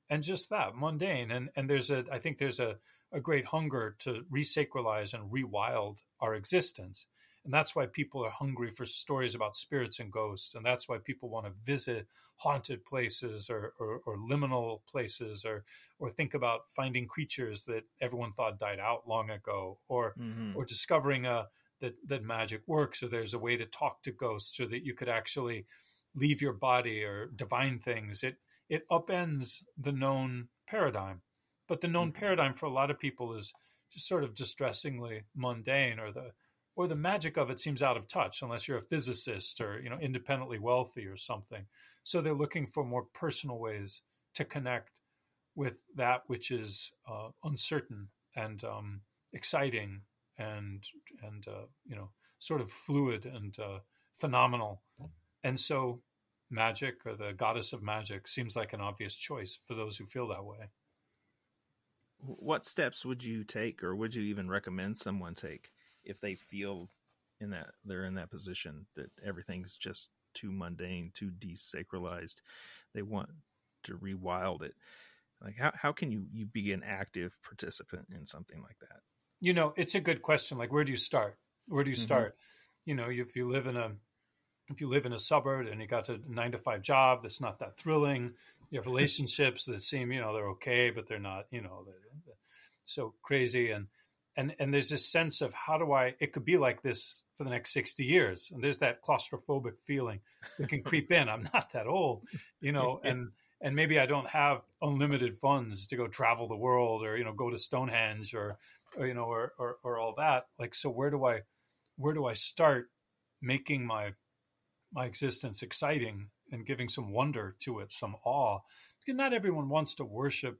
S3: and just that mundane. And and there's a I think there's a a great hunger to resacralize and rewild our existence. And that's why people are hungry for stories about spirits and ghosts. And that's why people want to visit haunted places or, or, or liminal places or, or think about finding creatures that everyone thought died out long ago or, mm-hmm. or discovering a, uh, that, that magic works or there's a way to talk to ghosts or that you could actually leave your body or divine things. It, it upends the known paradigm. But the known mm-hmm. paradigm for a lot of people is just sort of distressingly mundane or the or the magic of it seems out of touch unless you're a physicist or you know independently wealthy or something. So they're looking for more personal ways to connect with that which is uh, uncertain and um, exciting and and uh, you know sort of fluid and uh, phenomenal. And so magic or the goddess of magic seems like an obvious choice for those who feel that way.
S2: What steps would you take or would you even recommend someone take if they feel in that they're in that position that everything's just too mundane, too desacralized. They want to rewild it. Like how how can you you be an active participant in something like that?
S3: You know, it's a good question. Like where do you start? Where do you mm-hmm. start? Mm-hmm. You know, if you live in a if you live in a suburb and you got a nine to five job that's not that thrilling, you have [LAUGHS] relationships that seem, you know, they're okay, but they're not, you know, so crazy. And and and there's this sense of how do I? It could be like this for the next sixty years, and there's that claustrophobic feeling that can creep in. I'm not that old, you know, [LAUGHS] and and maybe I don't have unlimited funds to go travel the world or you know go to Stonehenge or, or you know or, or or all that. Like, so where do I where do I start making my my existence exciting and giving some wonder to it, some awe? Not everyone wants to worship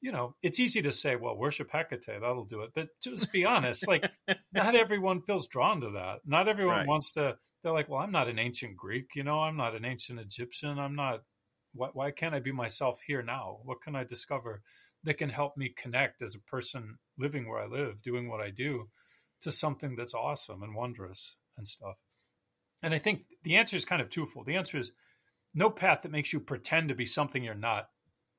S3: you know, it's easy to say, well, worship Hekate, that'll do it. But to just be honest, like [LAUGHS] not everyone feels drawn to that. Not everyone right. wants to, they're like, well, I'm not an ancient Greek, you know, I'm not an ancient Egyptian. I'm not, why, why can't I be myself here now? What can I discover that can help me connect as a person living where I live, doing what I do to something that's awesome and wondrous and stuff? And I think the answer is kind of twofold. The answer is no path that makes you pretend to be something you're not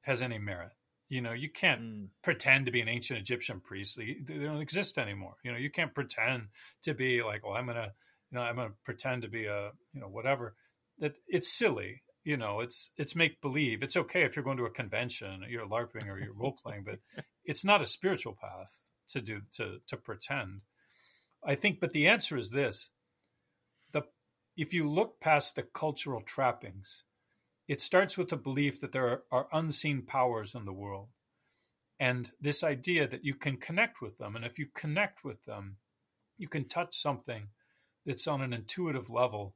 S3: has any merit you know, you can't mm. pretend to be an ancient Egyptian priest. They, they, don't exist anymore. You know, you can't pretend to be like, well, I'm gonna, you know, I'm gonna pretend to be a, you know, whatever. That it's silly. You know, it's it's make believe. It's okay if you're going to a convention, you're larping or you're role playing, but [LAUGHS] it's not a spiritual path to do to to pretend. I think, but the answer is this: the if you look past the cultural trappings it starts with the belief that there are, unseen powers in the world and this idea that you can connect with them. And if you connect with them, you can touch something that's on an intuitive level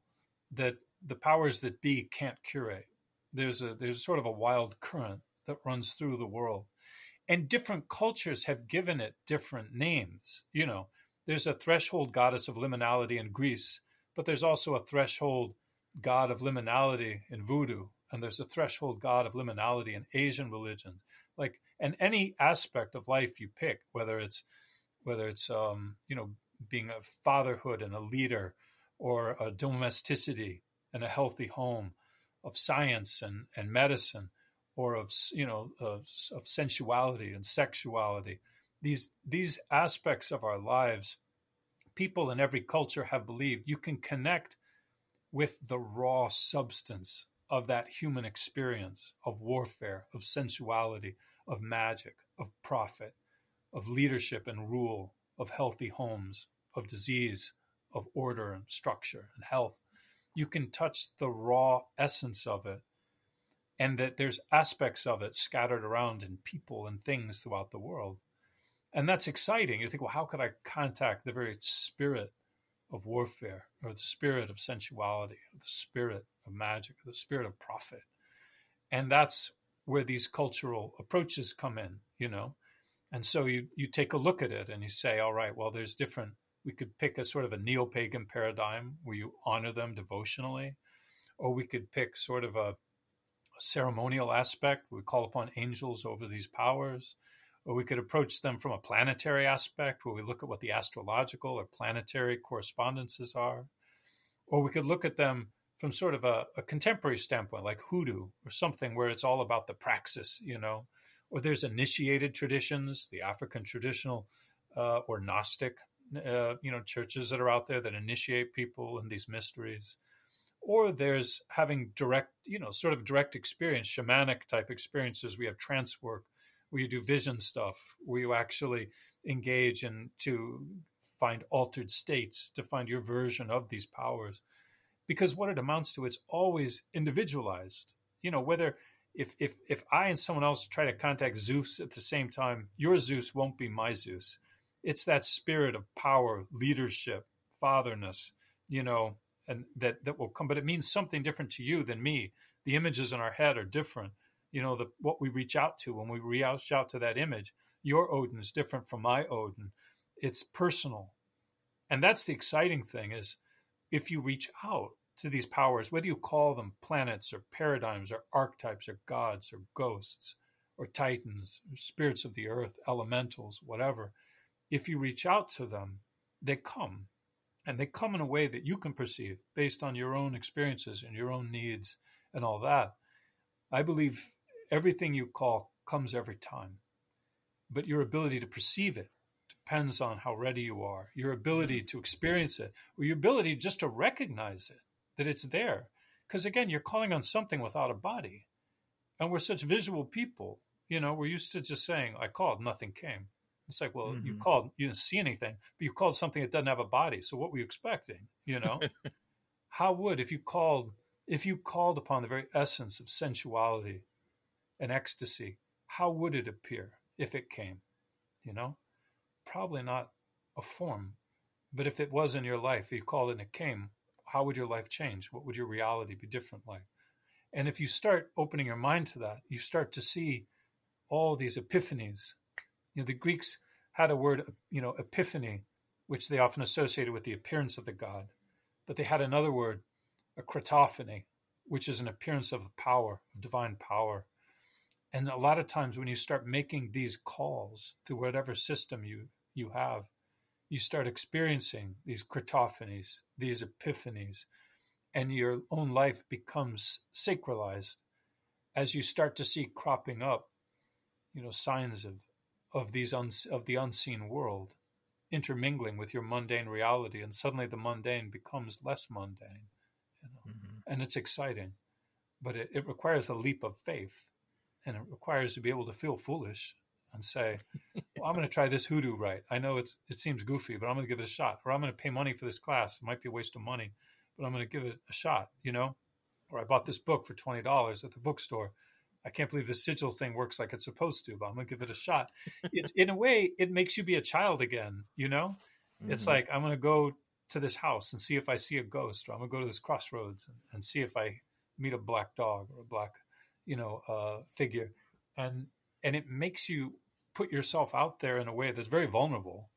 S3: that the powers that be can't curate. there's a there's sort of a wild current that runs through the world and different cultures have given it different names you know there's a threshold goddess of liminality in greece but there's also a threshold god of liminality in voodoo and there's a threshold god of liminality in asian religion. Like and any aspect of life you pick whether it's whether it's um, you know being a fatherhood and a leader or a domesticity and a healthy home of science and, and medicine or of you know of, of sensuality and sexuality these these aspects of our lives people in every culture have believed you can connect with the raw substance of that human experience of warfare of sensuality of magic of profit of leadership and rule of healthy homes of disease of order and structure and health you can touch the raw essence of it and that there's aspects of it scattered around in people and things throughout the world. And that's exciting. You think, well, how could I contact the very spirit of warfare or the spirit of sensuality or the spirit of magic the spirit of profit? And that's where these cultural approaches come in, you know. And so you, you take a look at it and you say, all right, well, there's different, we could pick a sort of a neo pagan paradigm where you honor them devotionally, or we could pick sort of a a ceremonial aspect. We call upon angels over these powers. Or we could approach them from a planetary aspect, where we look at what the astrological or planetary correspondences are. Or we could look at them from sort of a, a contemporary standpoint, like hoodoo or something where it's all about the praxis, you know. Or there's initiated traditions, the African traditional uh, or Gnostic, uh, you know, churches that are out there that initiate people in these mysteries or there's having direct, you know, sort of direct experience, shamanic type experiences. We have trance work where you do vision stuff, where you actually engage in to find altered states, to find your version of these powers. Because what it amounts to, it's always individualized. You know, whether if if if I and someone else try to contact Zeus at the same time, your Zeus won't be my Zeus. It's that spirit of power, leadership, fatherness, you know, and that that will come. But it means something different to you than me. The images in our head are different. You know the what we reach out to when we reach out to that image your odin is different from my odin. It's personal. And that's the exciting thing is if you reach out to these powers whether you call them planets or paradigms or archetypes or gods or ghosts or titans or spirits of the earth elementals whatever if you reach out to them they come and they come in a way that you can perceive based on your own experiences and your own needs and all that. I believe everything you call comes every time, but your ability to perceive it depends on how ready you are, your ability to experience it, or your ability just to recognize it, that it's there. Because again, you're calling on something without a body. And we're such visual people, you know, we're used to just saying, I called, nothing came. It's like, well, mm-hmm. you called, you didn't see anything, but you called something that doesn't have a body. So what were you expecting? You know, [LAUGHS] how would if you called if you called upon the very essence of sensuality and ecstasy, how would it appear if it came? You know, probably not a form, but if it was in your life, you called it and it came, how would your life change? What would your reality be different like? And if you start opening your mind to that, you start to see all these epiphanies you know, the Greeks had a word, you know, epiphany, which they often associated with the appearance of the god, but they had another word, a kratophany, which is an appearance of power, of divine power. And a lot of times when you start making these calls to whatever system you, you have, you start experiencing these kratophanies, these epiphanies, and your own life becomes sacralized as you start to see cropping up, you know, signs of of these uns- of the unseen world intermingling with your mundane reality and suddenly the mundane becomes less mundane you know? mm-hmm. and it's exciting but it, it requires a leap of faith and it requires to be able to feel foolish and say well, i'm going to try this hoodoo right i know it's it seems goofy but i'm going to give it a shot or i'm going to pay money for this class it might be a waste of money but i'm going to give it a shot you know or i bought this book for $20 at the bookstore I can't believe the sigil thing works like it's supposed to, but I'm gonna give it a shot. It, in a way, it makes you be a child again. You know, mm-hmm. it's like I'm gonna go to this house and see if I see a ghost, or I'm gonna go to this crossroads and, and see if I meet a black dog or a black you know, uh, figure, and and it makes you put yourself out there in a way that's very vulnerable,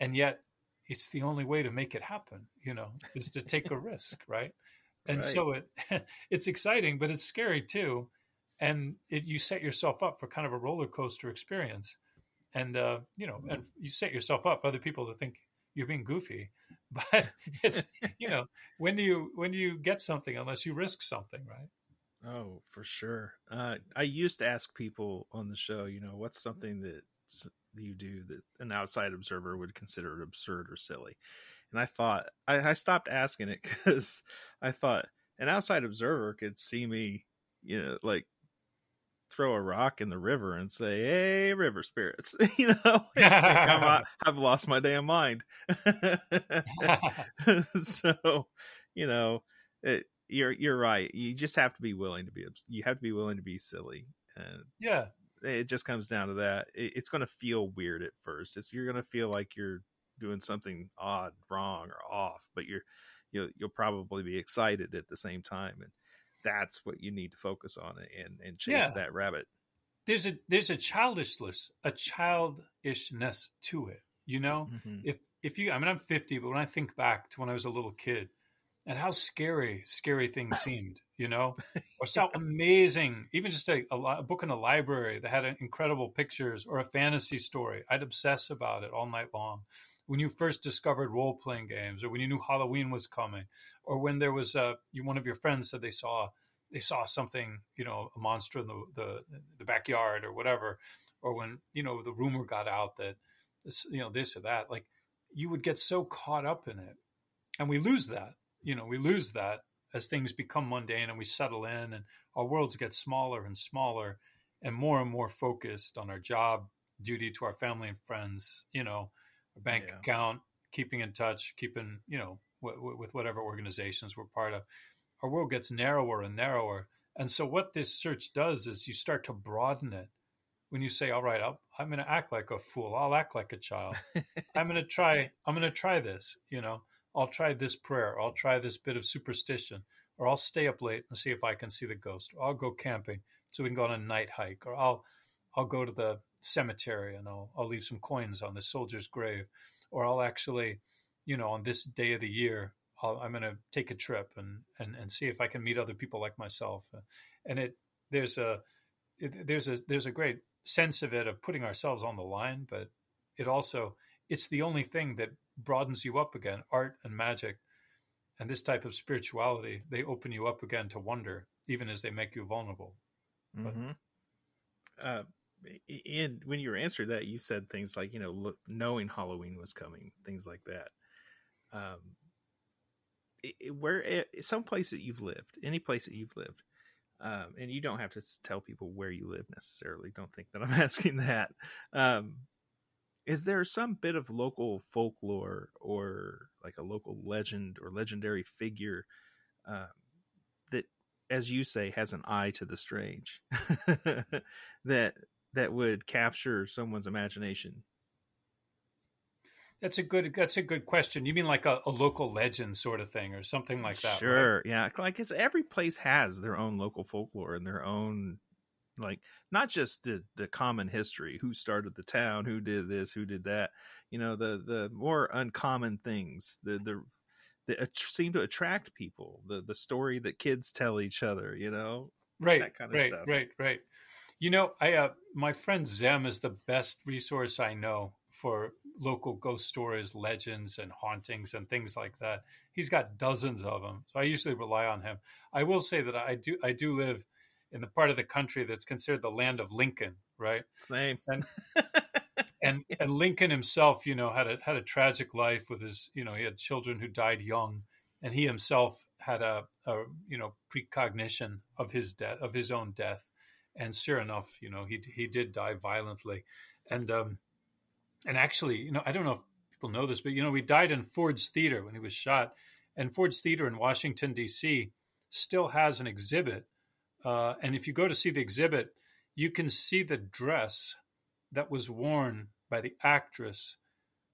S3: and yet it's the only way to make it happen. You know, is to take a [LAUGHS] risk, right? And
S2: Right.
S3: so it [LAUGHS] it's exciting, but it's scary too, and it, you set yourself up for kind of a roller coaster experience, and uh, you know, and you set yourself up for other people to think you're being goofy, [LAUGHS] but it's you know when do you when do you get something unless you risk something, right?
S2: Oh, for sure. Uh, I used to ask people on the show, you know, what's something that you do that an outside observer would consider absurd or silly? And I thought, I, I stopped asking it [LAUGHS] because I thought an outside observer could see me, you know, like throw a rock in the river and say, "Hey, river spirits," [LAUGHS] you know, [LAUGHS] uh, I've lost my damn mind. so, you know, it, you're you're right. You just have to be willing to be. You have to be willing to be silly, and
S3: yeah,
S2: it just comes down to that. It, it's going to feel weird at first. It's you're going to feel like you're doing something odd, wrong, or off, but you're you'll you'll probably be excited at the same time, and that's what you need to focus on and and chase
S3: Yeah.
S2: that rabbit.
S3: there's a there's a childishness, a childishness to it. You know,
S2: Mhm.
S3: if if you, I mean, I'm 50, but when I think back to when I was a little kid, and how scary scary things [LAUGHS] seemed, you know, or so amazing, even just a, a, a book in a library that had incredible pictures or a fantasy story, I'd obsess about it all night long. When you first discovered role playing games, or when you knew Halloween was coming, or when there was a you one of your friends said they saw they saw something, you know, a monster in the the, the backyard or whatever, or when you know the rumor got out that this, you know this or that, like you would get so caught up in it, and we lose that. You know, we lose that as things become mundane and we settle in, and our worlds get smaller and smaller, and more and more focused on our job duty to our family and friends. You know, our bank
S2: Yeah.
S3: account, keeping in touch, keeping you know w- w- with whatever organizations we're part of our world gets narrower and narrower. And so, what this search does is you start to broaden it. When you say, "All right, I'll, I'm going to act like a fool. I'll act like a child. [LAUGHS] I'm going to try. I'm going to try this. You know, I'll try this prayer. I'll try this bit of superstition, or I'll stay up late and see if I can see the ghost. Or I'll go camping so we can go on a night hike. Or I'll I'll go to the cemetery and I'll I'll leave some coins on the soldier's grave. Or I'll actually, you know, on this day of the year, I'll, I'm going to take a trip and, and and see if I can meet other people like myself. And it there's a it, there's a there's a great sense of it of putting ourselves on the line, but it also it's the only thing that broadens you up again. Art and magic and this type of spirituality they open you up again to wonder, even as they make you vulnerable. But-
S2: Mhm. Uh, and when you were answering that, you said things like, you know, look, knowing Halloween was coming, things like that. Um, i- i- where eh, some place that you've lived, any place that you've lived, um, and you don't have to tell people where you live necessarily. Don't think that I'm [LAUGHS] asking that. Um, is there some bit of local folklore or like a local legend or legendary figure um, that as you say has an eye to the strange [LAUGHS] that that would capture someone's imagination
S3: That's a good that's a good question. You mean like a, a local legend sort of thing or something like that? right?
S2: sure yeah like it's every place has their own local folklore and their own like not just the the common history who started the town who did this who did that you know the the more uncommon things the the that seem to attract people the the story that kids tell each other you know
S3: right
S2: kind of
S3: right
S2: stuff.
S3: right right. You know i uh, my friend zem is the best resource i know for local ghost stories legends and hauntings and things like that. He's got dozens of them so i usually rely on him. I will say that i do i do live in the part of the country that's considered the land of lincoln right?
S2: Same.
S3: And- [LAUGHS] and and Lincoln himself, you know, had a had a tragic life with his, you know, he had children who died young, and he himself had a, a you know precognition of his death of his own death, and sure enough, you know, he he did die violently, and um, and actually, you know, I don't know if people know this, but you know, he died in Ford's Theater when he was shot, and Ford's Theater in Washington D.C. still has an exhibit, uh, and if you go to see the exhibit, you can see the dress that was worn by the actress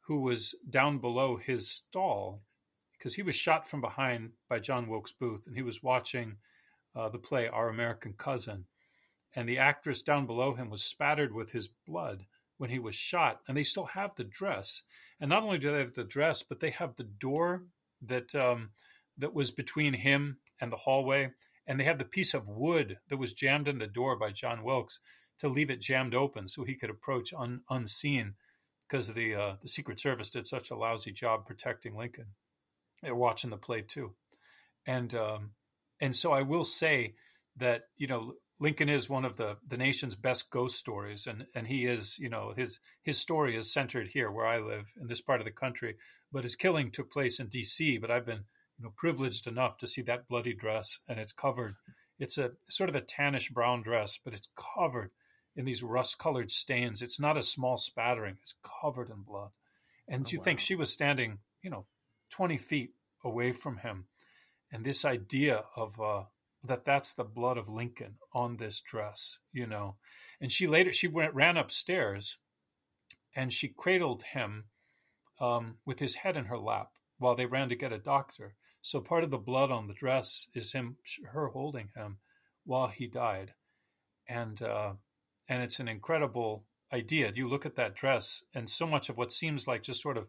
S3: who was down below his stall because he was shot from behind by John Wilkes Booth and he was watching uh, the play Our American Cousin, and the actress down below him was spattered with his blood when he was shot, and they still have the dress. And not only do they have the dress, but they have the door that um, that was between him and the hallway, and they have the piece of wood that was jammed in the door by John Wilkes to leave it jammed open so he could approach un, unseen because the uh, the Secret Service did such a lousy job protecting Lincoln. They're watching the play too, and um, and so I will say that you know Lincoln is one of the the nation's best ghost stories, and and he is you know his his story is centered here where I live in this part of the country, but his killing took place in D.C. But I've been you know privileged enough to see that bloody dress, and it's covered. It's a sort of a tannish brown dress, but it's covered in these rust colored stains. It's not a small spattering; it's covered in blood. And oh, you wow. think she was standing, you know, twenty feet away from him, and this idea of uh, that that's the blood of Lincoln on this dress, you know. And she later she went ran upstairs, and she cradled him um, with his head in her lap while they ran to get a doctor. So part of the blood on the dress is him, her holding him while he died, and uh, and it's an incredible idea. You look at that dress, and so much of what seems like just sort of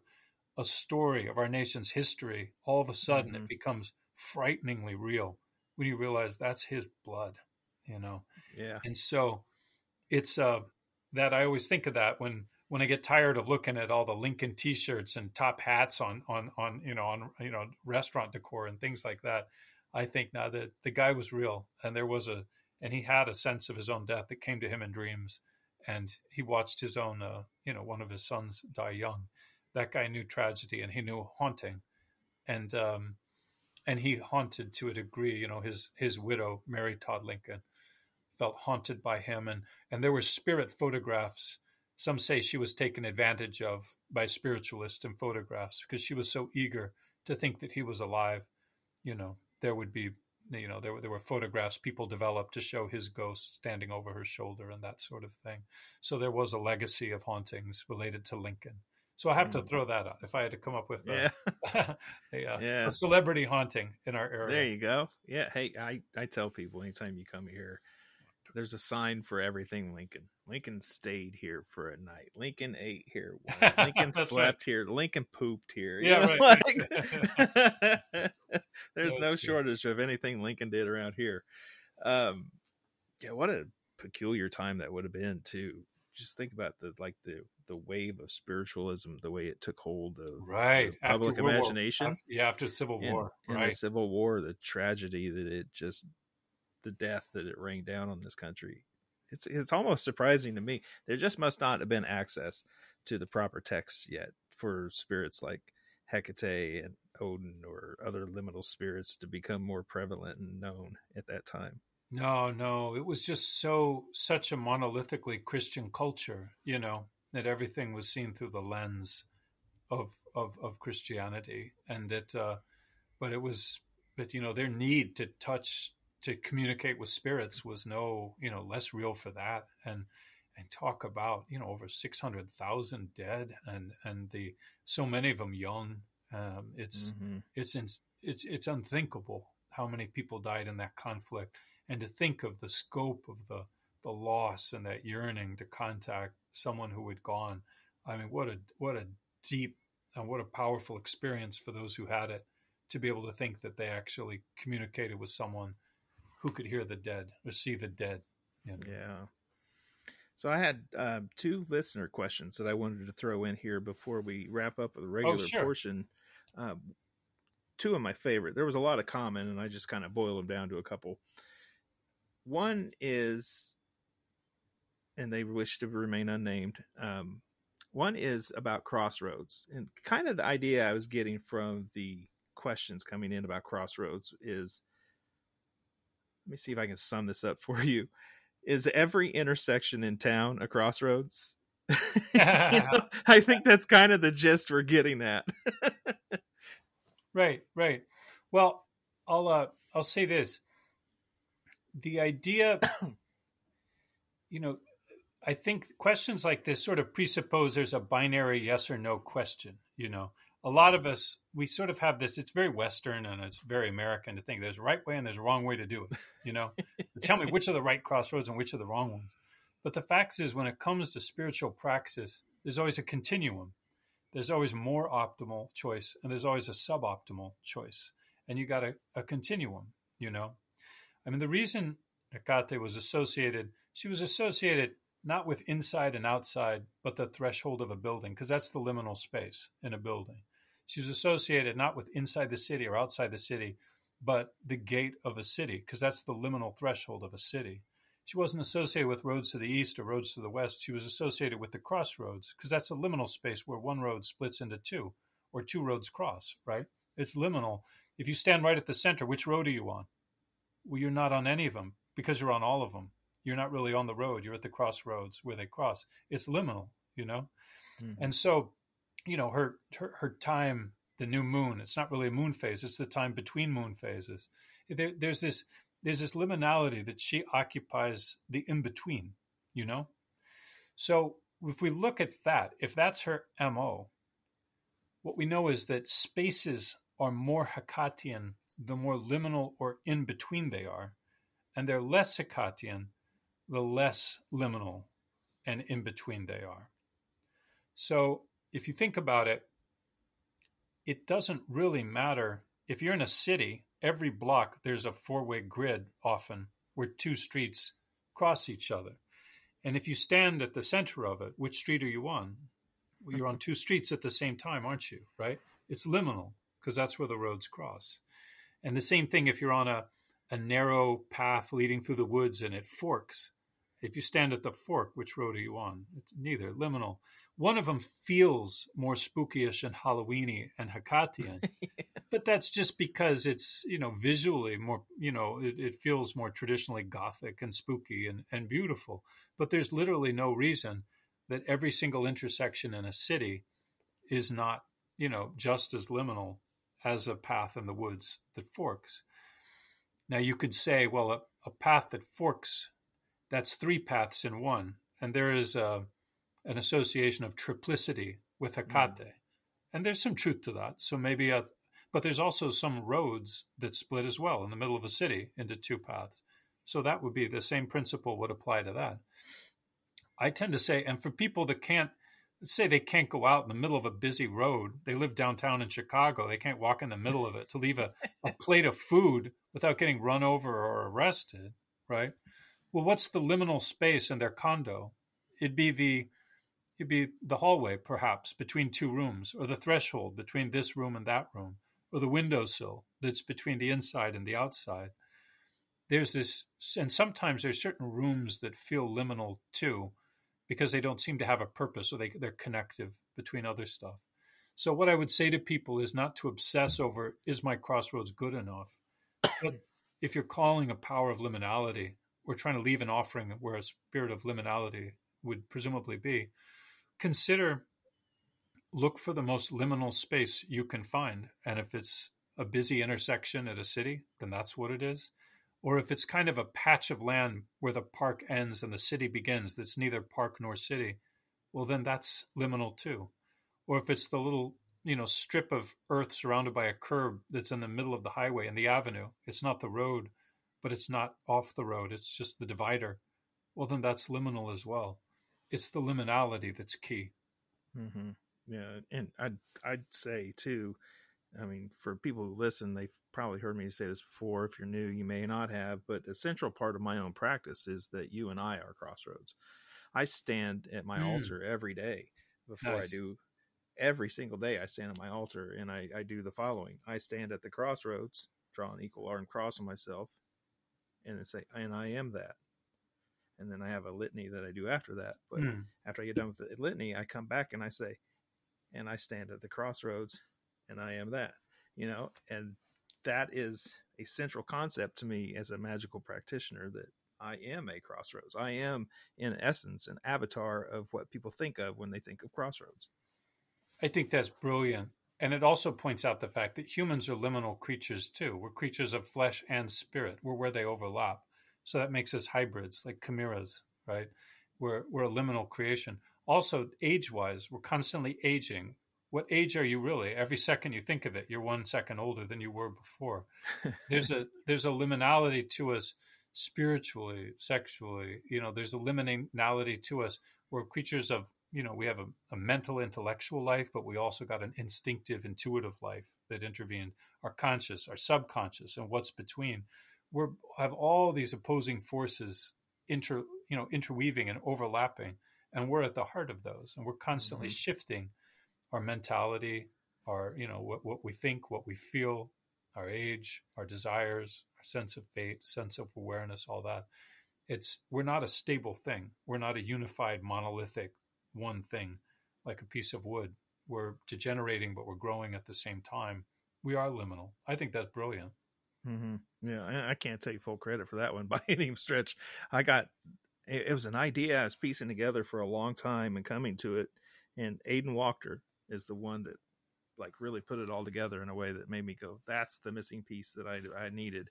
S3: a story of our nation's history, all of a sudden mm-hmm. it becomes frighteningly real when you realize that's his blood, you know.
S2: Yeah.
S3: And so it's uh that I always think of that when when I get tired of looking at all the Lincoln T-shirts and top hats on on on you know on you know restaurant decor and things like that, I think now that the guy was real and there was a and he had a sense of his own death that came to him in dreams, and he watched his own uh, you know one of his sons die young. That guy knew tragedy and he knew haunting, and um, and he haunted to a degree. You know, his his widow, Mary Todd Lincoln, felt haunted by him, and and there were spirit photographs. Some say she was taken advantage of by spiritualists and photographs because she was so eager to think that he was alive. You know, there would be, you know, there were there were photographs people developed to show his ghost standing over her shoulder and that sort of thing. So there was a legacy of hauntings related to Lincoln. So I have to mm. throw that out. If I had to come up with a, yeah. [LAUGHS] a, uh, yeah. a celebrity haunting in our area.
S2: There you go. Yeah. Hey, I, I tell people anytime you come here, there's a sign for everything Lincoln. Lincoln stayed here for a night. Lincoln ate here [LAUGHS] once. Lincoln slept right. here. Lincoln pooped here.
S3: Yeah, you know, [LAUGHS] right.
S2: Like, [LAUGHS] there's no shortage of anything Lincoln did around here. Um, yeah, what a peculiar time that would have been too just think about the like the the wave of spiritualism, the way it took hold of
S3: right
S2: public after imagination.
S3: After, yeah, after Civil War, right?
S2: the Civil War, the tragedy that it just, the death that it rained down on this country. It's it's almost surprising to me. There just must not have been access to the proper texts yet for spirits like Hekate and Odin or other liminal spirits to become more prevalent and known at that time.
S3: No, no, it was just so such a monolithically Christian culture, you know, that everything was seen through the lens of of of Christianity, and that, uh, but it was, but you know, their need to touch to communicate with spirits was no, you know, less real for that, and and talk about you know over six hundred thousand dead, and and the so many of them young. Um, it's mm-hmm. it's it's it's unthinkable how many people died in that conflict and to think of the scope of the the loss and that yearning to contact someone who had gone i mean what a what a deep and what a powerful experience for those who had it to be able to think that they actually communicated with someone who could hear the dead or see the dead
S2: you know? yeah so i had uh, two listener questions that i wanted to throw in here before we wrap up the oh, regular oh, sure. portion um, two of my favorite there was a lot of common and i just kind of boiled them down to a couple one is, and they wish to remain unnamed. Um, one is about crossroads, and kind of the idea I was getting from the questions coming in about crossroads is. Let me see if I can sum this up for you. Is every intersection in town a crossroads? [LAUGHS] you know, [LAUGHS] I think that's kind of the gist we're getting at.
S3: right, right. Well, I'll uh, I'll say this the idea, [COUGHS] you know, I think questions like this sort of presuppose there's a binary yes or no question. You know, a lot of us we sort of have this it's very western and it's very american to think there's a right way and there's a wrong way to do it you know? [LAUGHS] Tell me which are the right crossroads and which are the wrong ones. But the fact is when it comes to spiritual praxis there's always a continuum. There's always more optimal choice and there's always a suboptimal choice. And you got a, a continuum you know? I mean the reason Hekate was associated she was associated not with inside and outside, but the threshold of a building, because that's the liminal space in a building. She was associated not with inside the city or outside the city, but the gate of a city, because that's the liminal threshold of a city. She wasn't associated with roads to the east or roads to the west. She was associated with the crossroads, because that's a liminal space where one road splits into two, or two roads cross, right? It's liminal. If you stand right at the center, which road are you on? Well, you're not on any of them because you're on all of them you're not really on the road you're at the crossroads where they cross it's liminal you know mm-hmm. and so you know her, her her time the new moon it's not really a moon phase it's the time between moon phases there, there's this there's this liminality that she occupies the in between you know so if we look at that if that's her mo what we know is that spaces are more Hecatian the more liminal or in between they are and they're less Hecatian the less liminal and in between they are. So if you think about it, it doesn't really matter. If you're in a city, every block there's a four way grid often where two streets cross each other. And if you stand at the center of it, which street are you on? Well, you're on two streets at the same time, aren't you? Right? It's liminal because that's where the roads cross. And the same thing if you're on a, a narrow path leading through the woods and it forks. If you stand at the fork, which road are you on? It's neither, liminal. One of them feels more spookyish and Halloweeny and Hecatian, [LAUGHS] but that's just because it's you know visually more you know it, it, feels more traditionally gothic and spooky and, and beautiful. But there's literally no reason that every single intersection in a city is not you know just as liminal as a path in the woods that forks. Now you could say, well, a, a path that forks that's three paths in one. And there is a, an association of triplicity with Hekate. Mm. And there's some truth to that. So maybe, a, but there's also some roads that split as well in the middle of a city into two paths. So that would be the same principle would apply to that. I tend to say, and for people that can't, say they can't go out in the middle of a busy road, they live downtown in Chicago, they can't walk in the middle of it to leave a, [LAUGHS] a plate of food without getting run over or arrested, right? Well, what's the liminal space in their condo? It'd be the it'd be the hallway, perhaps, between two rooms, or the threshold between this room and that room, or the windowsill that's between the inside and the outside. There's this, and sometimes there's certain rooms that feel liminal too, because they don't seem to have a purpose, or they, they're connective between other stuff. So, what I would say to people is not to obsess over is my crossroads good enough? But if you're calling a power of liminality, we're trying to leave an offering where a spirit of liminality would presumably be, consider look for the most liminal space you can find. And if it's a busy intersection at a city, then that's what it is. Or if it's kind of a patch of land where the park ends and the city begins, that's neither park nor city, well, then that's liminal too. Or if it's the little, you know, strip of earth surrounded by a curb that's in the middle of the highway and the avenue, it's not the road, but it's not off the road, it's just the divider, well, then that's liminal as well. It's the liminality that's key.
S2: Mm-hmm. Yeah. And I'd, I'd say too, I mean, for people who listen, they've probably heard me say this before. If you're new, you may not have, but a central part of my own practice is that you and I are crossroads. I stand at my mm. altar every day before nice. I do every single day. I stand at my altar and I, I do the following I stand at the crossroads, draw an equal arm cross on myself, and say, and I am that. And then I have a litany that I do after that. But mm. after I get done with the litany, I come back and I say, and I stand at the crossroads and I am that, you know, and that is a central concept to me as a magical practitioner that I am a crossroads. I am, in essence, an avatar of what people think of when they think of crossroads.
S3: I think that's brilliant. And it also points out the fact that humans are liminal creatures too. We're creatures of flesh and spirit. We're where they overlap. So that makes us hybrids, like chimeras, right? We're, we're a liminal creation. Also, age wise, we're constantly aging. what age are you really? Every second you think of it, you're one second older than you were before. [LAUGHS] there's a there's a liminality to us spiritually, sexually. You know, there's a liminality to us. We're creatures of you know we have a, a mental intellectual life but we also got an instinctive intuitive life that intervened our conscious our subconscious and what's between we have all these opposing forces inter you know interweaving and overlapping and we're at the heart of those and we're constantly mm-hmm. shifting our mentality our you know what, what we think what we feel our age our desires our sense of fate sense of awareness all that. It's we're not a stable thing. We're not a unified monolithic one thing like a piece of wood. We're degenerating but we're growing at the same time. We are liminal. I think that's brilliant.
S2: Mm-hmm. Yeah i can't take full credit for that one [LAUGHS] by any stretch i got it was an idea i was piecing together for a long time and coming to it and Aiden Walker is the one that like really put it all together in a way that made me go that's the missing piece that i, I needed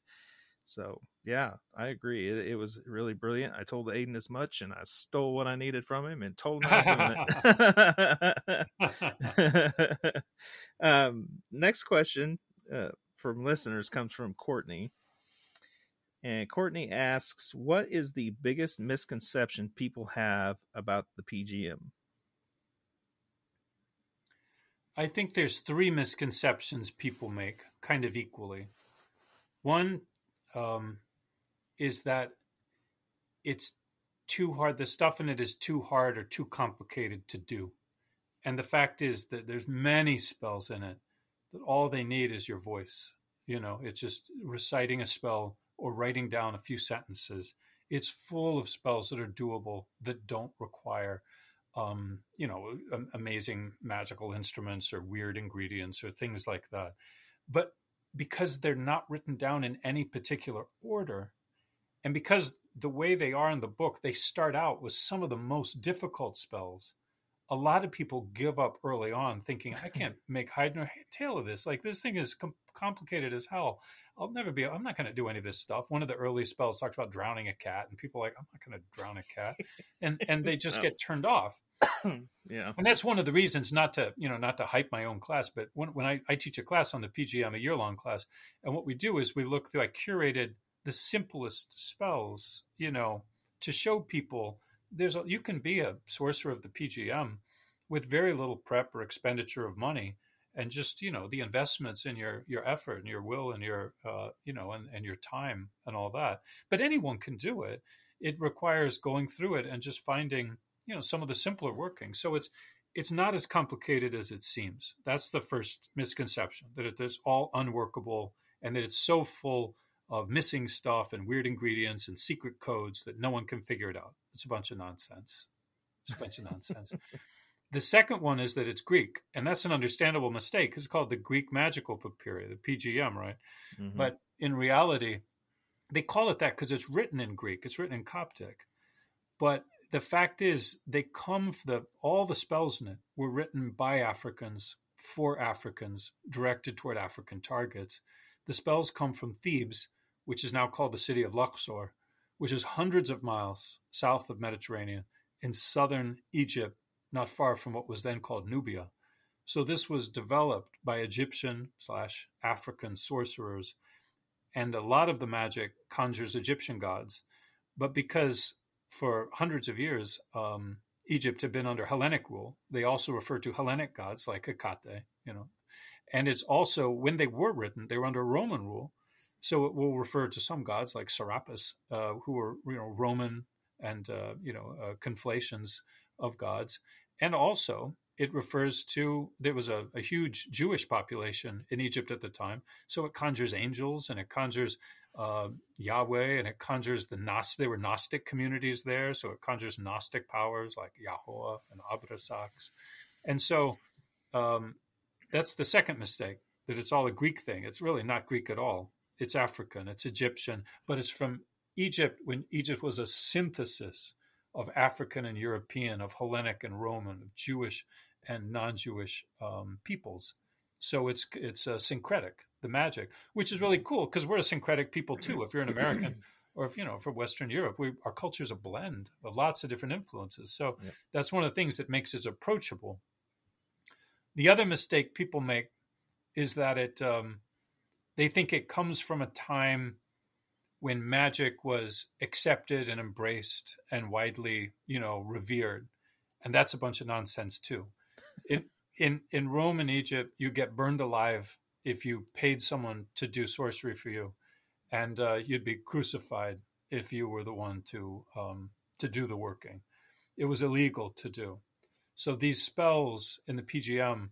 S2: so yeah, I agree. It, it, was really brilliant. I told Aiden as much, and I stole what I needed from him and told him I was doing it. [LAUGHS] [LAUGHS] um, next question uh, from listeners comes from Courtney, and Courtney asks, "What is the biggest misconception people have about the PGM?"
S3: I think there's three misconceptions people make, kind of equally. One, um, is that it's too hard. The stuff in it is too hard or too complicated to do. And the fact is that there's many spells in it that all they need is your voice. You know, it's just reciting a spell or writing down a few sentences. It's full of spells that are doable that don't require, um, you know, amazing magical instruments or weird ingredients or things like that. But because they're not written down in any particular order, and because the way they are in the book, they start out with some of the most difficult spells. A lot of people give up early on thinking, I [LAUGHS] can't make hide nor tail of this. Like, this thing is com- complicated as hell. I'll never be, I'm not going to do any of this stuff. One of the early spells talks about drowning a cat, and people are like, I'm not going to drown a cat. And, and they just no. get turned off. [COUGHS]
S2: yeah.
S3: And that's one of the reasons not to, you know, not to hype my own class, but when, when I, I teach a class on the PGM, a year long class, and what we do is we look through, I curated the simplest spells, you know, to show people there's a, you can be a sorcerer of the PGM with very little prep or expenditure of money and just you know the investments in your your effort and your will and your uh, you know and, and your time and all that. But anyone can do it. It requires going through it and just finding you know some of the simpler workings so it's it's not as complicated as it seems. That's the first misconception that it is all unworkable and that it's so full of missing stuff and weird ingredients and secret codes that no one can figure it out it's a bunch of nonsense it's a bunch of nonsense [LAUGHS] the second one is that it's Greek, and that's an understandable mistake. It's called the Greek Magical Papyri, the PGM, right? Mm-hmm. But in reality, they call it that because it's written in Greek. It's written in Coptic. But the fact is, they come the all the spells in it were written by Africans for Africans, directed toward African targets. The spells come from Thebes, which is now called the city of Luxor, which is hundreds of miles south of Mediterranean in southern Egypt not far from what was then called Nubia. So this was developed by Egyptian slash African sorcerers, and a lot of the magic conjures Egyptian gods. But because for hundreds of years um, Egypt had been under Hellenic rule, they also refer to Hellenic gods like Hecate, you know. And it's also when they were written, they were under Roman rule, so it will refer to some gods like Serapis, uh, who were you know Roman and uh, you know uh, conflations of gods. And also, it refers to there was a, a, huge Jewish population in Egypt at the time, so it conjures angels and it conjures uh, Yahweh and it conjures the Gnostic. There were Gnostic communities there, so it conjures Gnostic powers like Yahweh and Abrasax, and so um, that's the second mistake that it's all a Greek thing. It's really not Greek at all. It's African, it's Egyptian, but it's from Egypt when Egypt was a synthesis of African and European, of Hellenic and Roman, of Jewish and non-Jewish um, peoples. So it's it's a syncretic, the magic, which is really cool because we're a syncretic people too. If you're an American, [CLEARS THROAT] or if you know for Western Europe, we, our culture is a blend of lots of different influences. So that's one of the things that makes it approachable. The other mistake people make is that it um, they think it comes from a time when magic was accepted and embraced and widely, you know, revered, and that's a bunch of nonsense too. In in in Rome and Egypt, you get burned alive if you paid someone to do sorcery for you, and uh, you'd be crucified if you were the one to um, to do the working. It was illegal to do. So these spells in the PGM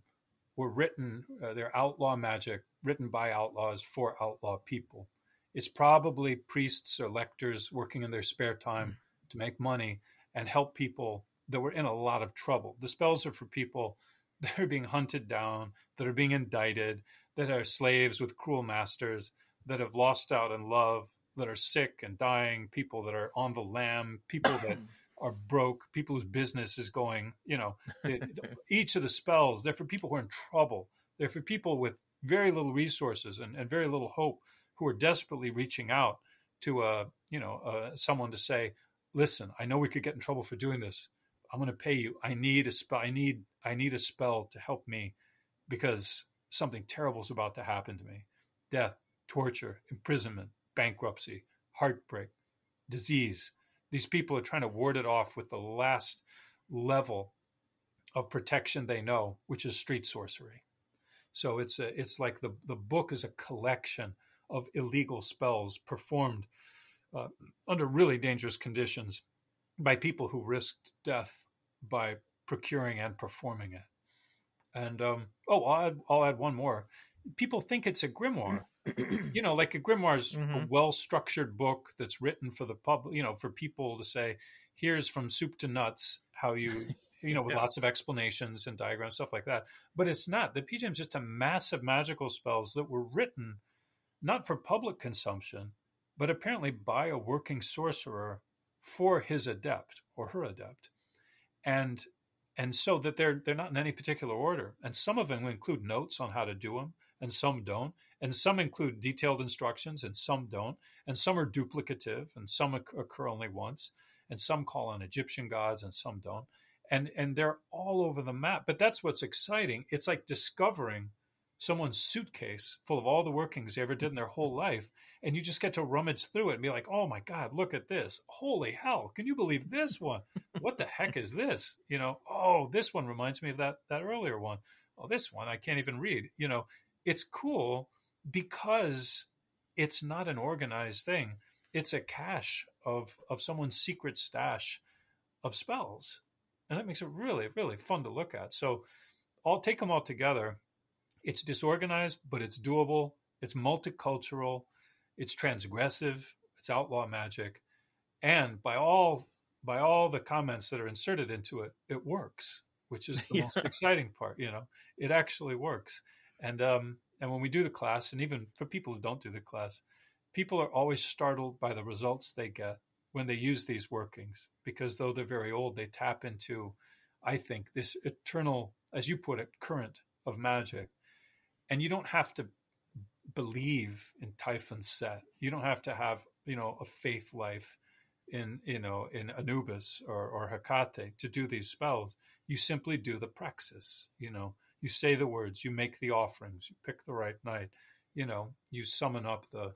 S3: were written, uh, they're outlaw magic, written by outlaws for outlaw people. It's probably priests or lectors working in their spare time to make money and help people that were in a lot of trouble. The spells are for people [LAUGHS] that are being hunted down, that are being indicted, that are slaves with cruel masters, that have lost out in love, that are sick and dying, people that are on the lam, people that [COUGHS] are broke, people whose business is going, you know, each of the spells, they're for people who are in trouble. They're for people with very little resources and, and very little hope who are desperately reaching out to, uh, you know, uh, someone to say, listen, I know we could get in trouble for doing this. I'm going to pay you. I need a spell. I need, I need a spell to help me because something terrible is about to happen to me. Death, torture, imprisonment, bankruptcy, heartbreak, disease. These people are trying to ward it off with the last level of protection they know, which is street sorcery. So it's a, it's like the the book is a collection of illegal spells performed uh, under really dangerous conditions by people who risked death by procuring and performing it. And um, oh, I'll add, I'll add one more. People think it's a grimoire, [CLEARS THROAT] you know, like a grimoire is mm-hmm. a well structured book that's written for the public, you know, for people to say, here's from soup to nuts how you, you know, with yeah. lots of explanations and diagrams, stuff like that. But it's not. The PGM is just a massive magical spells that were written not for public consumption, but apparently by a working sorcerer for his adept or her adept. And and so that they're they're not in any particular order. And some of them include notes on how to do them, and some don't. And some include detailed instructions, and some don't. And some are duplicative, and some occur only once. And some call on Egyptian gods, and some don't. And and they're all over the map. But that's what's exciting. It's like discovering someone's suitcase full of all the workings they ever did in their whole life and you just get to rummage through it and be like oh my god look at this. Holy hell. Can you believe this one? What the heck is this? You know oh this one reminds me of that that earlier one. Oh this one i can't even read. You know it's cool because it's not an organized thing. It's a cache of of someone's secret stash of spells and that makes it really really fun to look at so i'll take them all together it's disorganized, but it's doable. It's multicultural. It's transgressive. It's outlaw magic, and by all by all the comments that are inserted into it, it works, which is the [LAUGHS] yeah. most exciting part. You know, it actually works. And um, and when we do the class, and even for people who don't do the class, people are always startled by the results they get when they use these workings, because though they're very old, they tap into, I think, this eternal, as you put it, current of magic and you don't have to believe in Typhon Set. You don't have to have you know a faith life in you know in Anubis or, or Hecate to do these spells. You simply do the praxis. You know, you say the words, you make the offerings, you pick the right night. You know, you summon up the,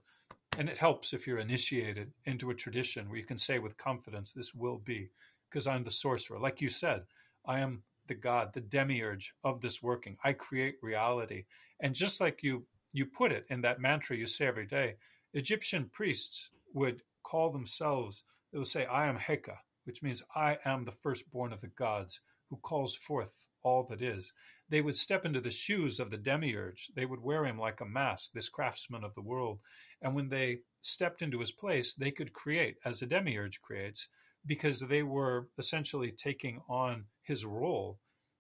S3: and it helps if you're initiated into a tradition where you can say with confidence, "This will be," because I'm the sorcerer. Like you said, I am the god, the demiurge of this working. I create reality. And just like you you put it in that mantra you say every day, Egyptian priests would call themselves, they would say, I am Heka, which means I am the firstborn of the gods who calls forth all that is. They would step into the shoes of the demiurge. They would wear him like a mask, this craftsman of the world. And when they stepped into his place, they could create as a demiurge creates because they were essentially taking on his role.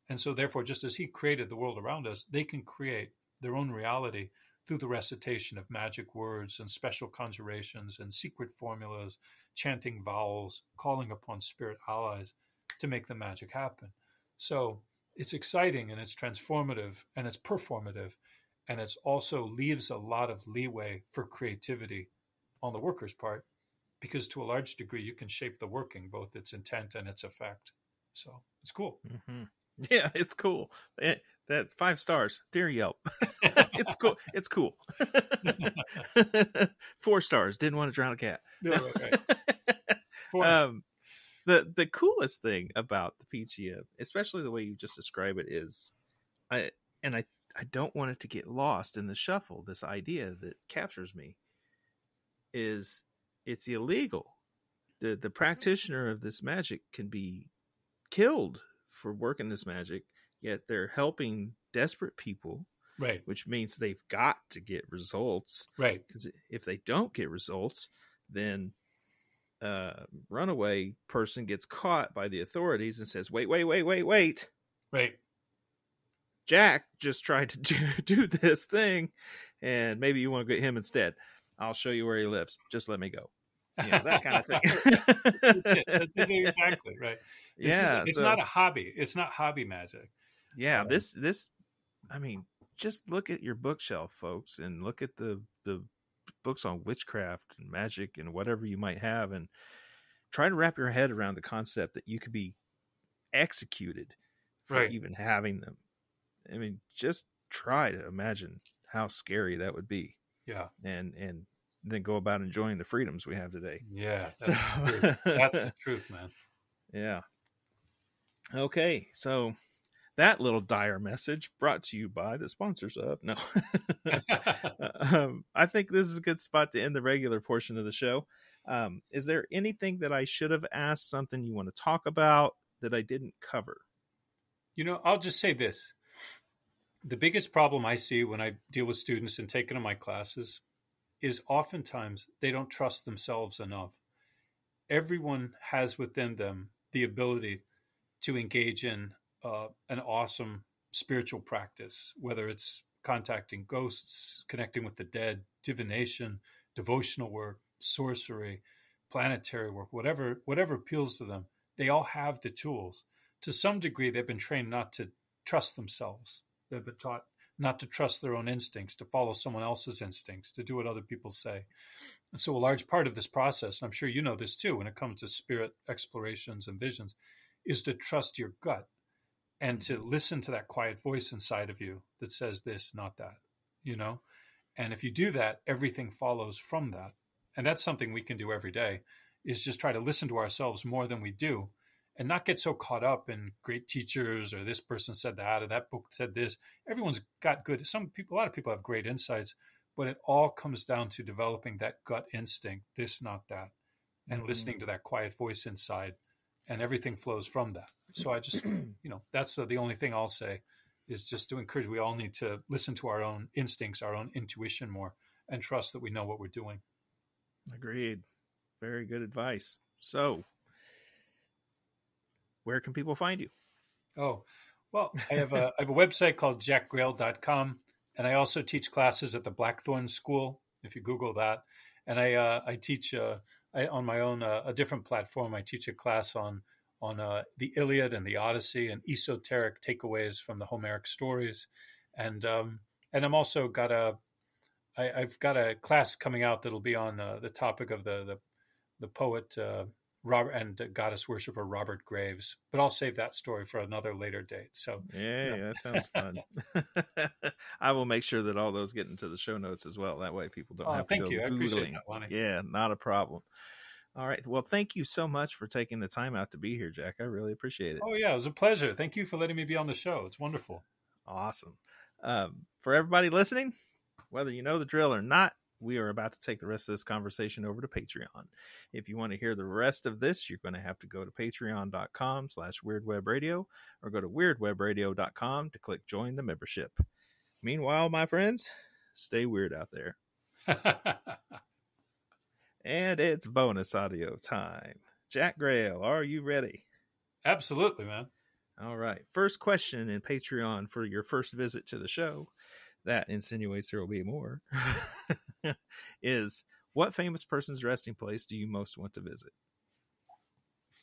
S3: And so, therefore, just as he created the world around us, they can create their own reality through the recitation of magic words and special conjurations and secret formulas, chanting vowels, calling upon spirit allies to make the magic happen. So it's exciting and it's transformative and it's performative and it also leaves a lot of leeway for creativity on the worker's part because to a large degree you can shape the working both its intent and its effect so it's cool
S2: mm-hmm. [LAUGHS] yeah it's cool it, That's five stars. Dear Yelp. [LAUGHS] it's cool. It's cool. [LAUGHS] Four stars. Didn't want to drown a cat.
S3: No, right, right.
S2: um, the the coolest thing about the PGM, especially the way you just describe it, is I and I I don't want it to get lost in the shuffle. This idea that captures me is it's illegal. the The practitioner of this magic can be killed for working this magic, yet they're helping desperate people,
S3: right?
S2: Which means they've got to get results,
S3: right?
S2: Because if they don't get results, then uh, runaway person gets caught by the authorities and says, "Wait, wait, wait, wait, wait."
S3: Right.
S2: Jack just tried to [LAUGHS] do, do this thing, and maybe you want to get him instead. I'll show you where he lives. Just let me go. You know, that kind of thing. [LAUGHS]
S3: that's, it. that's exactly right. This
S2: yeah,
S3: is, it's
S2: so,
S3: not a hobby. It's not hobby magic.
S2: Yeah, um, this this, I mean, just look at your bookshelf, folks, and look at the the books on witchcraft and magic and whatever you might have, and try to wrap your head around the concept that you could be executed for
S3: right.
S2: even having them. I mean, just try to imagine how scary that would be.
S3: Yeah,
S2: and and then go about enjoying the freedoms we have today.
S3: Yeah, [LAUGHS] that's, the, truth. that's the truth, man.
S2: Yeah. Okay, so that little dire message brought to you by the sponsors of no. [LAUGHS] [LAUGHS] um, I think this is a good spot to end the regular portion of the show. Um, is there anything that I should have asked? Something you want to talk about that I didn't cover?
S3: You know, I'll just say this: the biggest problem I see when I deal with students and taking in my classes is oftentimes they don't trust themselves enough. Everyone has within them the ability to engage in uh, an awesome spiritual practice, whether it's contacting ghosts, connecting with the dead, divination, devotional work, sorcery, planetary work, whatever whatever appeals to them. They all have the tools. To some degree, they've been trained not to trust themselves. They've been taught not to trust their own instincts, to follow someone else's instincts, to do what other people say. And so, a large part of this process, and I'm sure you know this too, when it comes to spirit explorations and visions, is to trust your gut and to mm-hmm. listen to that quiet voice inside of you that says this, not that, you know? And if you do that, everything follows from that. And that's something we can do every day is just try to listen to ourselves more than we do and not get so caught up in great teachers or this person said that or that book said this. Everyone's got good. Some people, a lot of people have great insights, but it all comes down to developing that gut instinct, this, not that, and mm-hmm. listening to that quiet voice inside and everything flows from that. So I just, [CLEARS THROAT] you know, that's the, the only thing I'll say is just to encourage. We all need to listen to our own instincts, our own intuition more, and trust that we know what we're doing.
S2: Agreed. Very good advice. So, where can people find you?
S3: Oh, well, I have a I have a website called jackgrayle.com, and I also teach classes at the Blackthorne School. If you Google that, and I uh, I teach uh, I, on my own uh, a different platform. I teach a class on on uh, the Iliad and the Odyssey and esoteric takeaways from the Homeric stories, and um, and I'm also got a I, I've got a class coming out that'll be on uh, the topic of the the, the poet uh, Robert and goddess worshiper Robert Graves. But I'll save that story for another later date. So
S2: yeah, that sounds [LAUGHS] fun. [LAUGHS] I will make sure that all those get into the show notes as well. That way, people don't
S3: oh,
S2: have
S3: to
S2: go
S3: you.
S2: Googling.
S3: I appreciate that,
S2: Yeah, not a problem. All right. Well, thank you so much for taking the time out to be here, Jack. I really appreciate it.
S3: Oh yeah, it was a pleasure. Thank you for letting me be on the show. It's wonderful.
S2: Awesome. Um, for everybody listening, whether you know the drill or not, we are about to take the rest of this conversation over to Patreon. If you want to hear the rest of this, you're going to have to go to patreon.com slash weirdwebradio or go to weirdwebradio.com to click join the membership. Meanwhile, my friends, stay weird out there. [LAUGHS] and it's bonus audio time. Jack Grayle, are you ready?
S3: Absolutely, man.
S2: All right. First question in Patreon for your first visit to the show that insinuates there will be more, [LAUGHS] [LAUGHS] is what famous person's resting place do you most want to visit?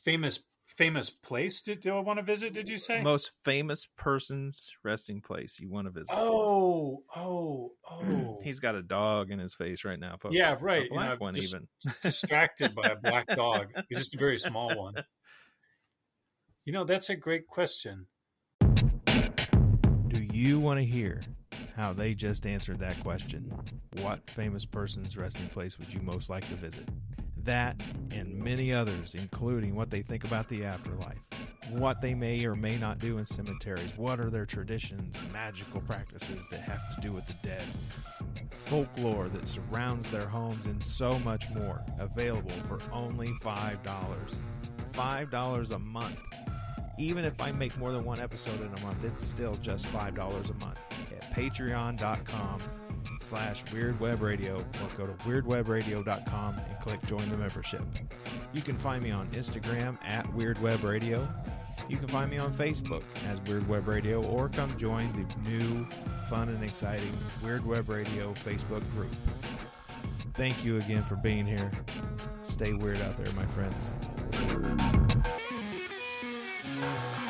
S3: Famous famous place do, do I want to visit, did you say?
S2: Most famous person's resting place you want to visit.
S3: Oh, oh, oh. [CLEARS THROAT]
S2: He's got a dog in his face right now, folks.
S3: Yeah, right.
S2: A black you know, one even. [LAUGHS]
S3: distracted by a black [LAUGHS] dog. He's just a very small one. You know, that's a great question Do
S2: you want to hear how they just answered that question, what famous person's resting place would you most like to visit? That and many others, including what they think about the afterlife, what they may or may not do in cemeteries, what are their traditions and magical practices that have to do with the dead, folklore that surrounds their homes, and so much more. Available for only $5. $5 a month. Even if I make more than one episode in a month, it's still just $5 a month at patreon.com slash weirdwebradio or go to weirdwebradio.com and click join the membership. You can find me on Instagram at weirdwebradio. You can find me on Facebook as Weird Web Radio or come join the new, fun, and exciting Weird Web Radio Facebook group. Thank you again for being here. Stay weird out there, my friends. Thank you.